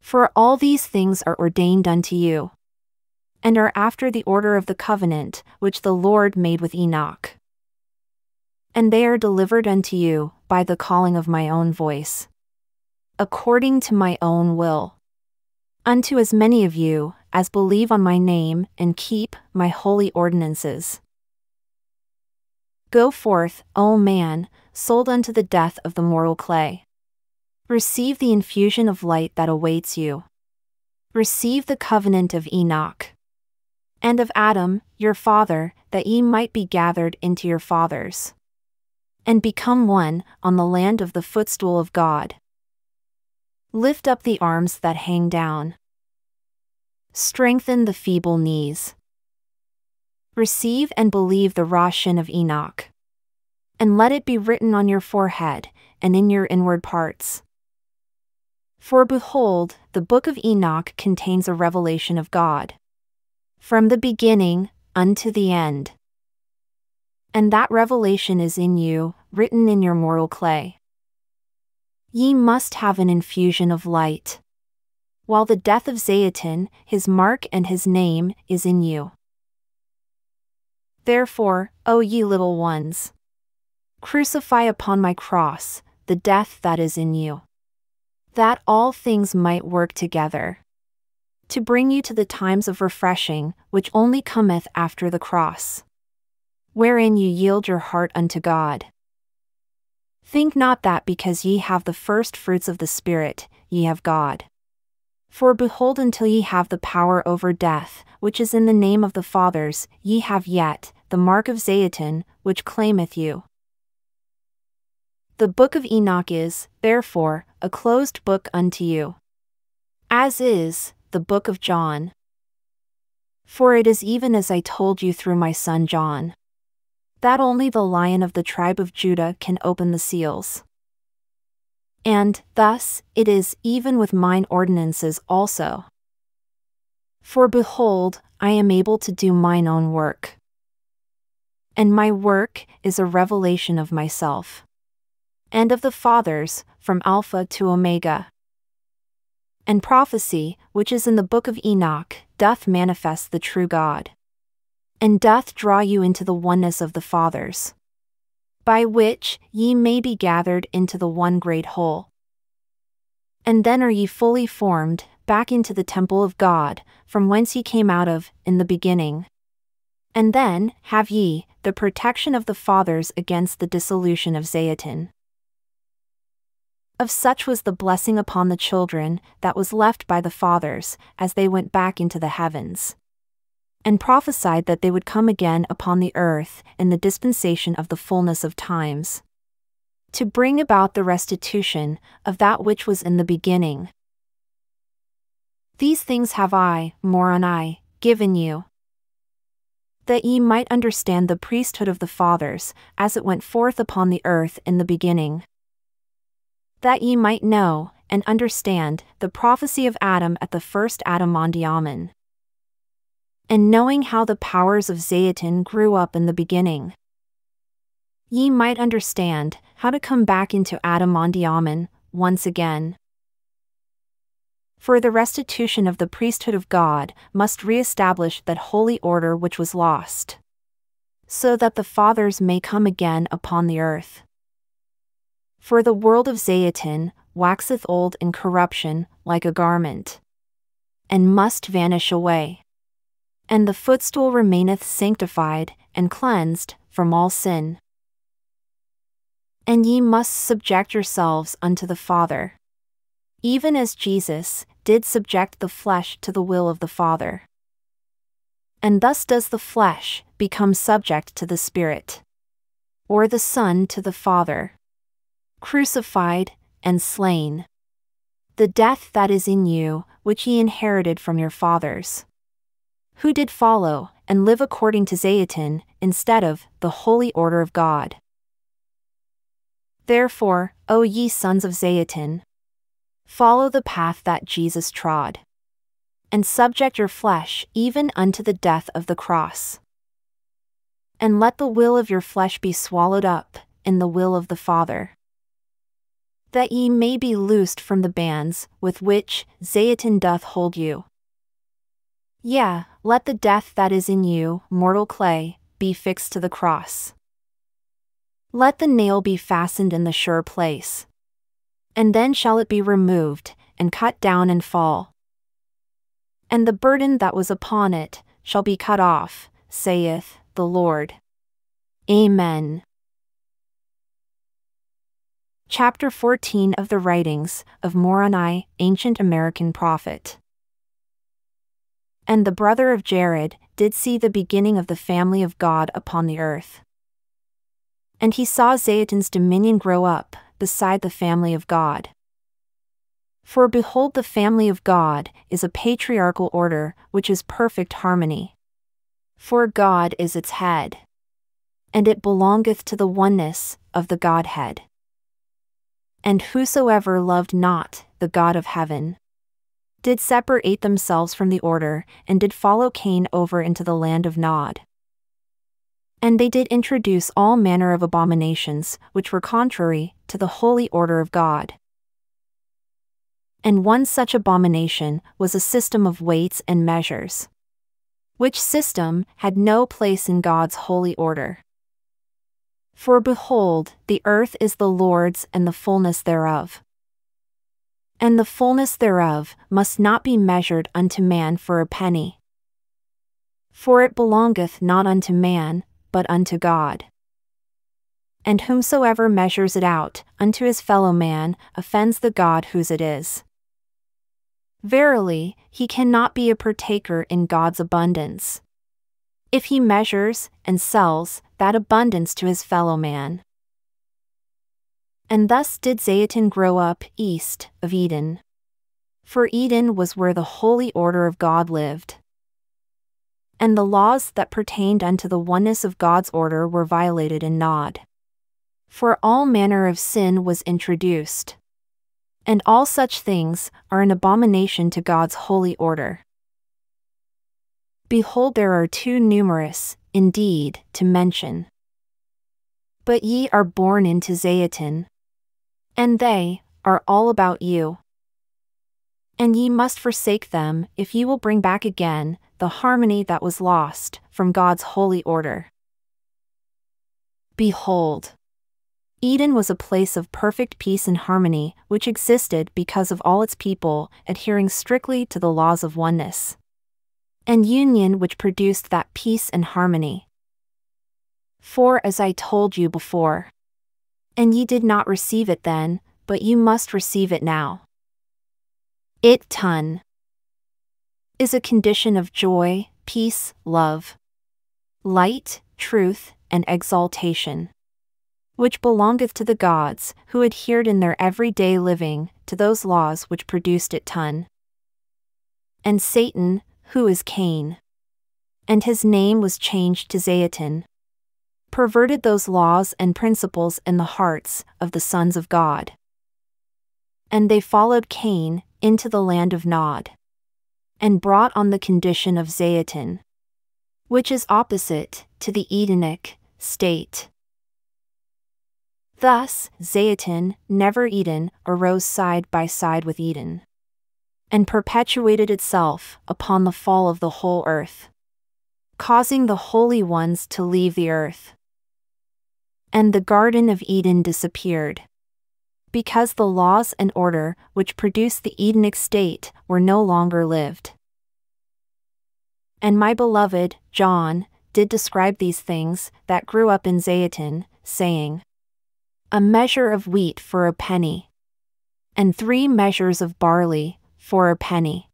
For all these things are ordained unto you. And are after the order of the covenant which the Lord made with Enoch. And they are delivered unto you by the calling of my own voice according to my own will. Unto as many of you as believe on my name and keep my holy ordinances. Go forth, O man, sold unto the death of the mortal clay. Receive the infusion of light that awaits you. Receive the covenant of Enoch. And of Adam, your father, that ye might be gathered into your fathers. And become one on the land of the footstool of God. Lift up the arms that hang down. Strengthen the feeble knees. Receive and believe the Roshan of Enoch. And let it be written on your forehead and in your inward parts. For behold, the book of Enoch contains a revelation of God. From the beginning unto the end. And that revelation is in you, written in your mortal clay. Ye must have an infusion of light. While the death of Zaatan, his mark and his name, is in you. Therefore, O ye little ones, crucify upon my cross the death that is in you, that all things might work together. To bring you to the times of refreshing, which only cometh after the cross, wherein you yield your heart unto God. Think not that because ye have the first fruits of the Spirit, ye have God. For behold, until ye have the power over death, which is in the name of the fathers, ye have yet the mark of Zaatan, which claimeth you. The book of Enoch is, therefore, a closed book unto you. As is the book of John. For it is even as I told you through my son John that only the lion of the tribe of Judah can open the seals. And, thus, it is even with mine ordinances also. For behold, I am able to do mine own work. And my work is a revelation of myself. And of the fathers, from Alpha to Omega. And prophecy, which is in the book of Enoch, doth manifest the true God and doth draw you into the oneness of the fathers. By which ye may be gathered into the one great whole. And then are ye fully formed, back into the temple of God, from whence ye came out of, in the beginning. And then, have ye, the protection of the fathers against the dissolution of Zaatan. Of such was the blessing upon the children that was left by the fathers, as they went back into the heavens and prophesied that they would come again upon the earth in the dispensation of the fullness of times. To bring about the restitution of that which was in the beginning. These things have I, Moroni, given you. That ye might understand the priesthood of the fathers, as it went forth upon the earth in the beginning. That ye might know, and understand, the prophecy of Adam at the first Adam-ondi-Ahman. And knowing how the powers of Zaatan grew up in the beginning. Ye might understand, how to come back into Adam-ondi-Ahman, once again. For the restitution of the priesthood of God must re-establish that holy order which was lost. So that the fathers may come again upon the earth. For the world of Zaatan waxeth old in corruption, like a garment, and must vanish away. And the footstool remaineth sanctified and cleansed from all sin. And ye must subject yourselves unto the Father. Even as Jesus did subject the flesh to the will of the Father. And thus does the flesh become subject to the Spirit, or the Son to the Father. Crucified and slain. The death that is in you, which ye inherited from your fathers. Who did follow, and live according to Zaatan, instead of the holy order of God. Therefore, O ye sons of Zaatan, follow the path that Jesus trod. And subject your flesh even unto the death of the cross. And let the will of your flesh be swallowed up in the will of the Father that ye may be loosed from the bands with which Zaatan doth hold you. Yea, let the death that is in you, mortal clay, be fixed to the cross. Let the nail be fastened in the sure place. And then shall it be removed, and cut down and fall. And the burden that was upon it shall be cut off, saith the Lord. Amen. Chapter 14 of the Writings of Moroni, Ancient American Prophet. And the brother of Jared did see the beginning of the family of God upon the earth. And he saw Zaatan's dominion grow up beside the family of God. For behold, the family of God is a patriarchal order which is perfect harmony. For God is its head. And it belongeth to the oneness of the Godhead. And whosoever loved not the God of heaven did separate themselves from the order, and did follow Cain over into the land of Nod. And they did introduce all manner of abominations, which were contrary to the holy order of God. And one such abomination was a system of weights and measures, which system had no place in God's holy order. For behold, the earth is the Lord's and the fullness thereof. And the fullness thereof must not be measured unto man for a penny. For it belongeth not unto man, but unto God. And whomsoever measures it out unto his fellow man offends the God whose it is. Verily, he cannot be a partaker in God's abundance if he measures and sells that abundance to his fellow man. And thus did Zaatan grow up east of Eden. For Eden was where the holy order of God lived. And the laws that pertained unto the oneness of God's order were violated in Nod. For all manner of sin was introduced. And all such things are an abomination to God's holy order. Behold, there are too numerous, indeed, to mention. But ye are born into Zaatan. And they are all about you. And ye must forsake them if ye will bring back again the harmony that was lost from God's holy order. Behold, Eden was a place of perfect peace and harmony which existed because of all its people adhering strictly to the laws of oneness and union which produced that peace and harmony. For as I told you before, and ye did not receive it then, but you must receive it now. It ton is a condition of joy, peace, love, light, truth, and exaltation, which belongeth to the gods, who adhered in their everyday living to those laws which produced it ton. And Satan, who is Cain, and his name was changed to Zaatan, perverted those laws and principles in the hearts of the sons of God. And they followed Cain into the land of Nod, and brought on the condition of Zaatan, which is opposite to the Edenic state. Thus, Zaatan, never Eden, arose side by side with Eden, and perpetuated itself upon the fall of the whole earth, causing the holy ones to leave the earth. And the Garden of Eden disappeared. Because the laws and order which produced the Edenic state were no longer lived. And my beloved, John, did describe these things that grew up in Zaatan, saying, A measure of wheat for a penny, and three measures of barley for a penny.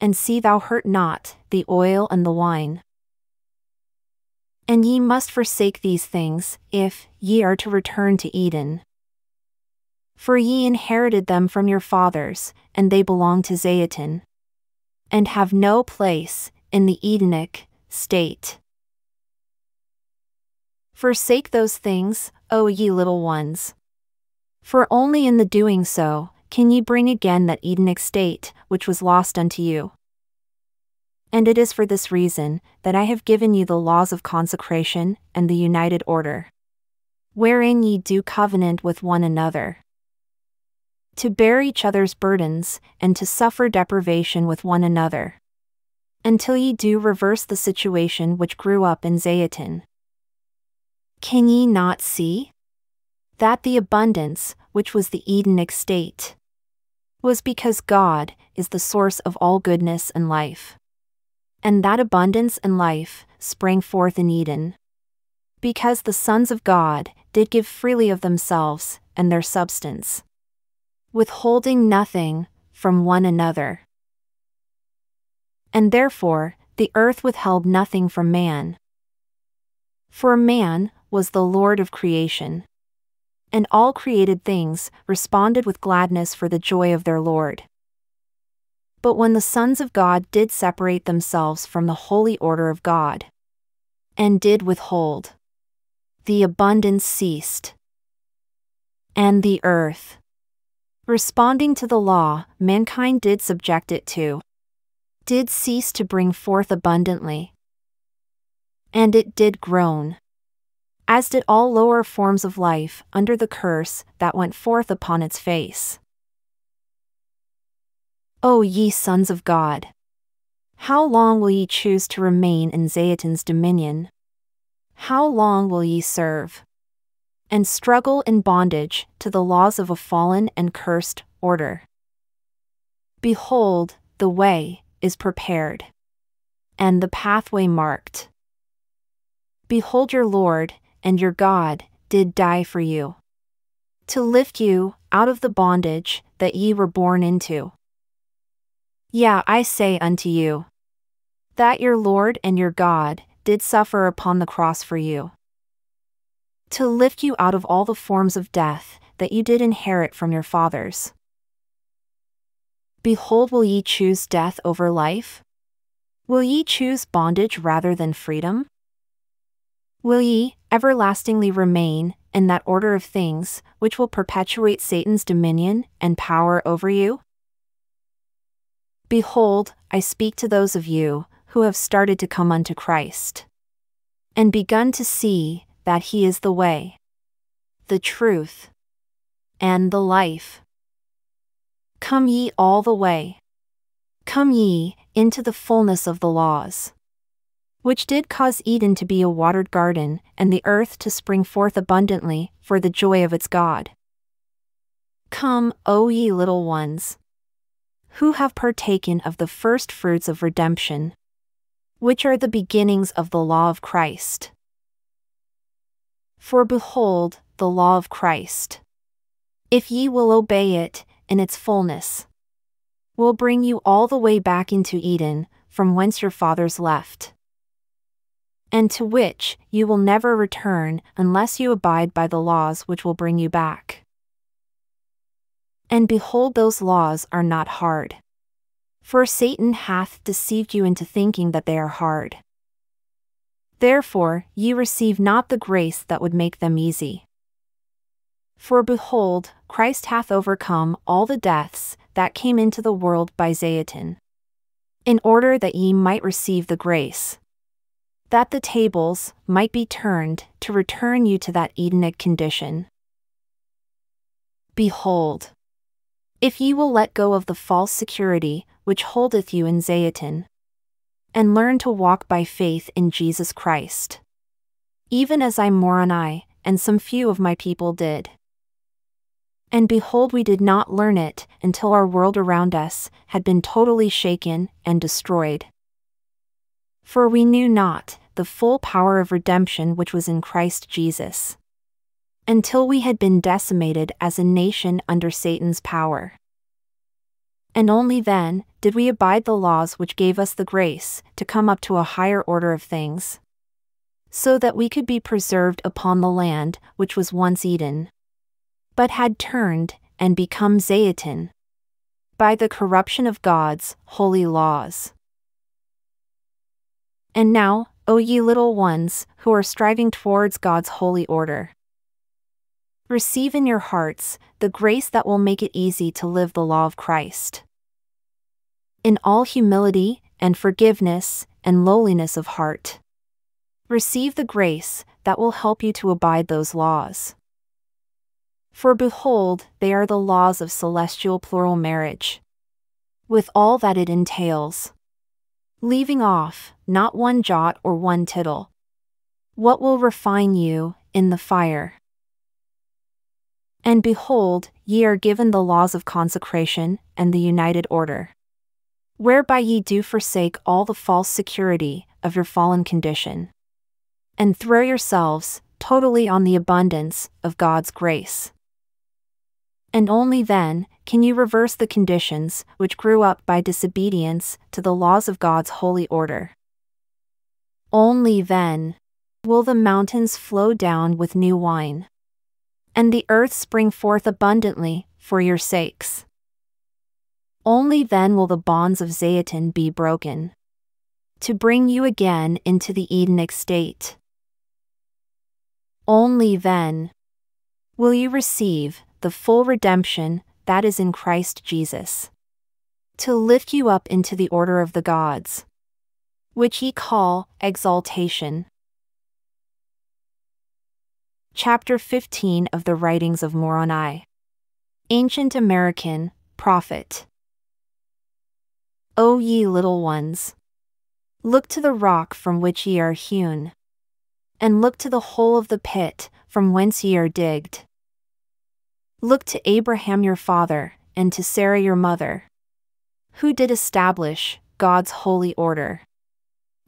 And see thou hurt not the oil and the wine. And ye must forsake these things, if ye are to return to Eden. For ye inherited them from your fathers, and they belong to Zaatan. And have no place in the Edenic state. Forsake those things, O ye little ones. For only in the doing so, can ye bring again that Edenic state, which was lost unto you. And it is for this reason, that I have given you the laws of consecration, and the united order. Wherein ye do covenant with one another. To bear each other's burdens, and to suffer deprivation with one another. Until ye do reverse the situation which grew up in Zaatan. Can ye not see? That the abundance, which was the Edenic state, was because God is the source of all goodness and life. And that abundance and life sprang forth in Eden. Because the sons of God did give freely of themselves and their substance, withholding nothing from one another. And therefore, the earth withheld nothing from man. For man was the Lord of creation. And all created things responded with gladness for the joy of their Lord. But when the sons of God did separate themselves from the holy order of God, and did withhold, the abundance ceased. And the earth, responding to the law mankind did subject it to, did cease to bring forth abundantly. And it did groan as did all lower forms of life under the curse that went forth upon its face. O ye sons of God! How long will ye choose to remain in Zaatan's dominion? How long will ye serve? And struggle in bondage to the laws of a fallen and cursed order. Behold, the way is prepared, and the pathway marked. Behold your Lord, and your God, did die for you. To lift you out of the bondage that ye were born into. Yeah, I say unto you, that your Lord and your God did suffer upon the cross for you. To lift you out of all the forms of death that you did inherit from your fathers. Behold, will ye choose death over life? Will ye choose bondage rather than freedom? Will ye, everlastingly remain, in that order of things, which will perpetuate Satan's dominion and power over you? Behold, I speak to those of you who have started to come unto Christ, and begun to see that He is the way, the truth, and the life. Come ye all the way. Come ye into the fullness of the laws which did cause Eden to be a watered garden, and the earth to spring forth abundantly, for the joy of its God. Come, O ye little ones, who have partaken of the first fruits of redemption, which are the beginnings of the law of Christ. For behold, the law of Christ, if ye will obey it in its fullness, will bring you all the way back into Eden, from whence your fathers left, and to which you will never return unless you abide by the laws which will bring you back. And behold, those laws are not hard. For Satan hath deceived you into thinking that they are hard. Therefore, ye receive not the grace that would make them easy. For behold, Christ hath overcome all the deaths that came into the world by Satan, in order that ye might receive the grace. That the tables might be turned to return you to that Edenic condition. Behold, if ye will let go of the false security which holdeth you in Satan, and learn to walk by faith in Jesus Christ. Even as I Moroni, and some few of my people did. And behold, we did not learn it until our world around us had been totally shaken and destroyed. For we knew not the full power of redemption which was in Christ Jesus. Until we had been decimated as a nation under Satan's power. And only then did we abide the laws which gave us the grace to come up to a higher order of things. So that we could be preserved upon the land which was once Eden but had turned and become Satan by the corruption of God's holy laws. And now, O ye little ones who are striving towards God's holy order, receive in your hearts the grace that will make it easy to live the law of Christ. In all humility and forgiveness and lowliness of heart, receive the grace that will help you to abide those laws. For behold, they are the laws of celestial plural marriage. With all that it entails. Leaving off, not one jot or one tittle. What will refine you, in the fire? And behold, ye are given the laws of consecration, and the united order. Whereby ye do forsake all the false security of your fallen condition. And throw yourselves, totally on the abundance of God's grace and only then can you reverse the conditions which grew up by disobedience to the laws of God's holy order. Only then will the mountains flow down with new wine, and the earth spring forth abundantly for your sakes. Only then will the bonds of Satan be broken, to bring you again into the Edenic state. Only then will you receive the full redemption that is in Christ Jesus. To lift you up into the order of the gods, which ye call exaltation. Chapter 15 of the Writings of Moroni. Ancient American Prophet. O ye little ones! Look to the rock from which ye are hewn, and look to the hole of the pit from whence ye are digged. Look to Abraham your father, and to Sarah your mother, who did establish God's holy order,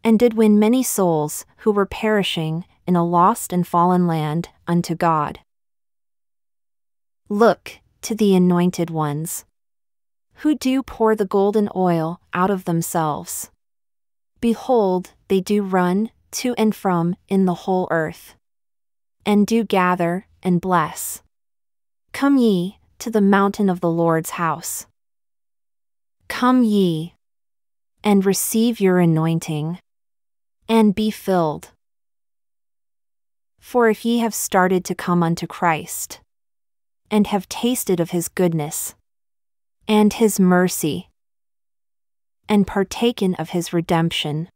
and did win many souls who were perishing in a lost and fallen land unto God. Look to the anointed ones, who do pour the golden oil out of themselves. Behold, they do run to and from in the whole earth, and do gather and bless. Come ye to the mountain of the Lord's house. Come ye and receive your anointing, and be filled. For if ye have started to come unto Christ, and have tasted of his goodness, and his mercy, and partaken of his redemption,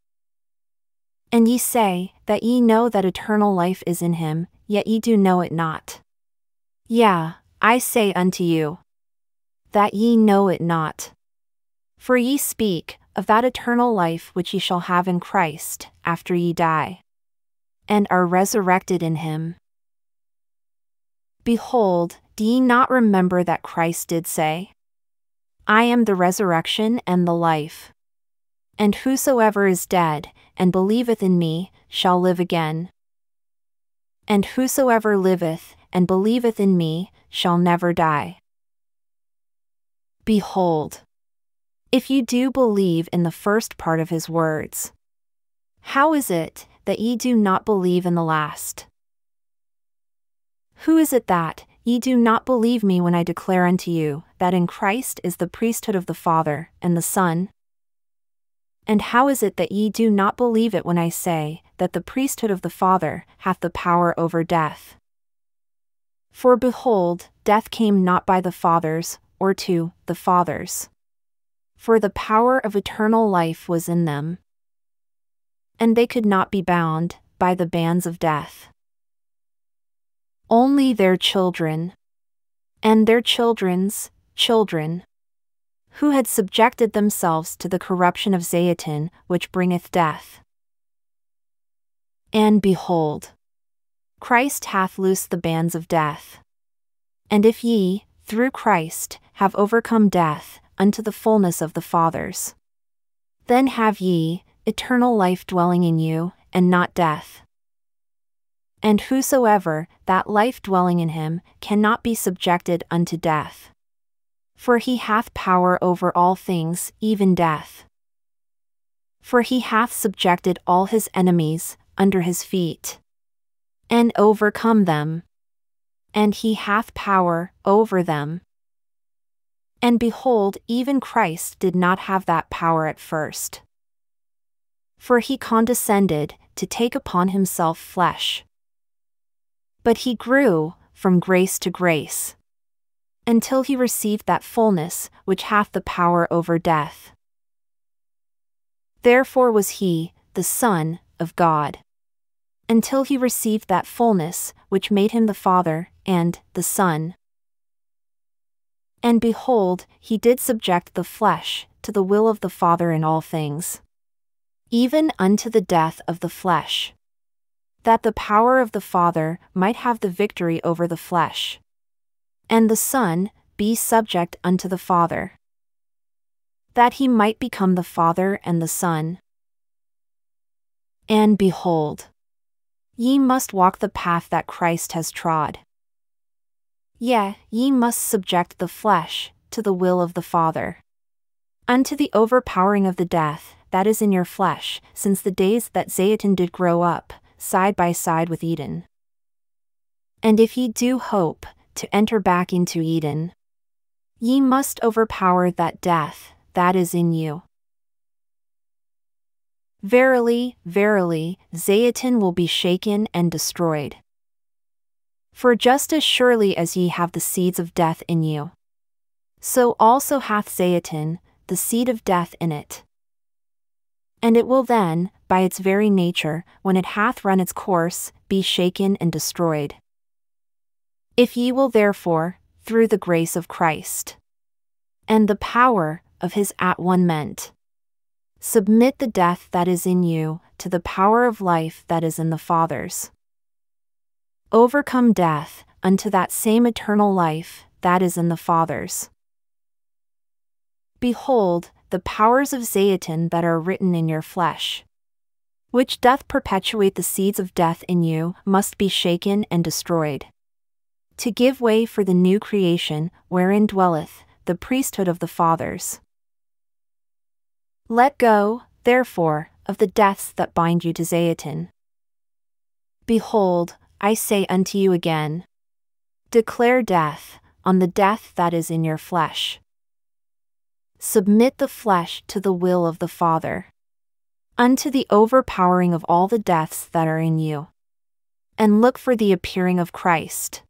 and ye say that ye know that eternal life is in him, yet ye do know it not. Yea, I say unto you, that ye know it not. For ye speak of that eternal life which ye shall have in Christ after ye die, and are resurrected in him. Behold, do ye not remember that Christ did say, I am the resurrection and the life. And whosoever is dead, and believeth in me, shall live again. And whosoever liveth, and believeth in me, shall never die. Behold, If you do believe in the first part of his words, how is it that ye do not believe in the last? Who is it that ye do not believe me when I declare unto you that in Christ is the priesthood of the Father and the Son? And how is it that ye do not believe it when I say that the priesthood of the Father hath the power over death? For behold, death came not by the fathers, or to the fathers. For the power of eternal life was in them. And they could not be bound by the bands of death. Only their children, and their children's children, who had subjected themselves to the corruption of Zaatan, which bringeth death. And behold, Christ hath loosed the bands of death. And if ye, through Christ, have overcome death, unto the fullness of the fathers. Then have ye, eternal life dwelling in you, and not death. And whosoever, that life dwelling in him, cannot be subjected unto death. For he hath power over all things, even death. For he hath subjected all his enemies, under his feet. And overcome them. And he hath power over them. And behold, even Christ did not have that power at first. For he condescended to take upon himself flesh. But he grew from grace to grace until he received that fullness which hath the power over death. Therefore was he, the Son, of God. Until he received that fullness which made him the Father, and the Son. And behold, he did subject the flesh to the will of the Father in all things. Even unto the death of the flesh. That the power of the Father might have the victory over the flesh and the Son, be subject unto the Father. That he might become the Father and the Son. And behold, ye must walk the path that Christ has trod. Yea, ye must subject the flesh to the will of the Father. Unto the overpowering of the death that is in your flesh, since the days that Zaatan did grow up, side by side with Eden. And if ye do hope, to enter back into Eden. Ye must overpower that death that is in you. Verily, verily, Zaatan will be shaken and destroyed. For just as surely as ye have the seeds of death in you, so also hath Zaatan, the seed of death in it. And it will then, by its very nature, when it hath run its course, be shaken and destroyed. If ye will therefore, through the grace of Christ, and the power of his at one ment, submit the death that is in you to the power of life that is in the Father's. Overcome death unto that same eternal life that is in the Father's. Behold, the powers of Zaatan that are written in your flesh, which doth perpetuate the seeds of death in you, must be shaken and destroyed to give way for the new creation, wherein dwelleth the priesthood of the fathers. Let go, therefore, of the deaths that bind you to Zaatan. Behold, I say unto you again Declare death on the death that is in your flesh. Submit the flesh to the will of the Father, unto the overpowering of all the deaths that are in you. And look for the appearing of Christ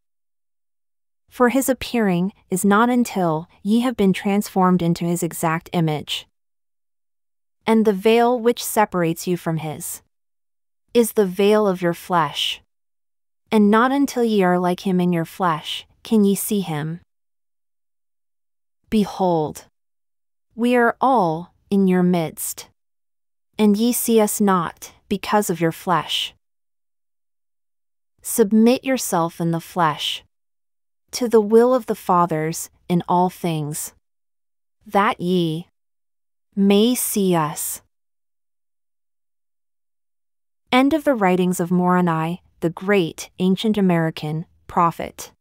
for his appearing is not until ye have been transformed into his exact image. And the veil which separates you from his is the veil of your flesh. And not until ye are like him in your flesh can ye see him. Behold, we are all in your midst, and ye see us not because of your flesh. Submit yourself in the flesh to the will of the fathers in all things. That ye may see us. End of the writings of Moroni, the great ancient American prophet.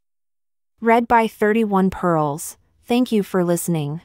Read by 31 Pearls. Thank you for listening.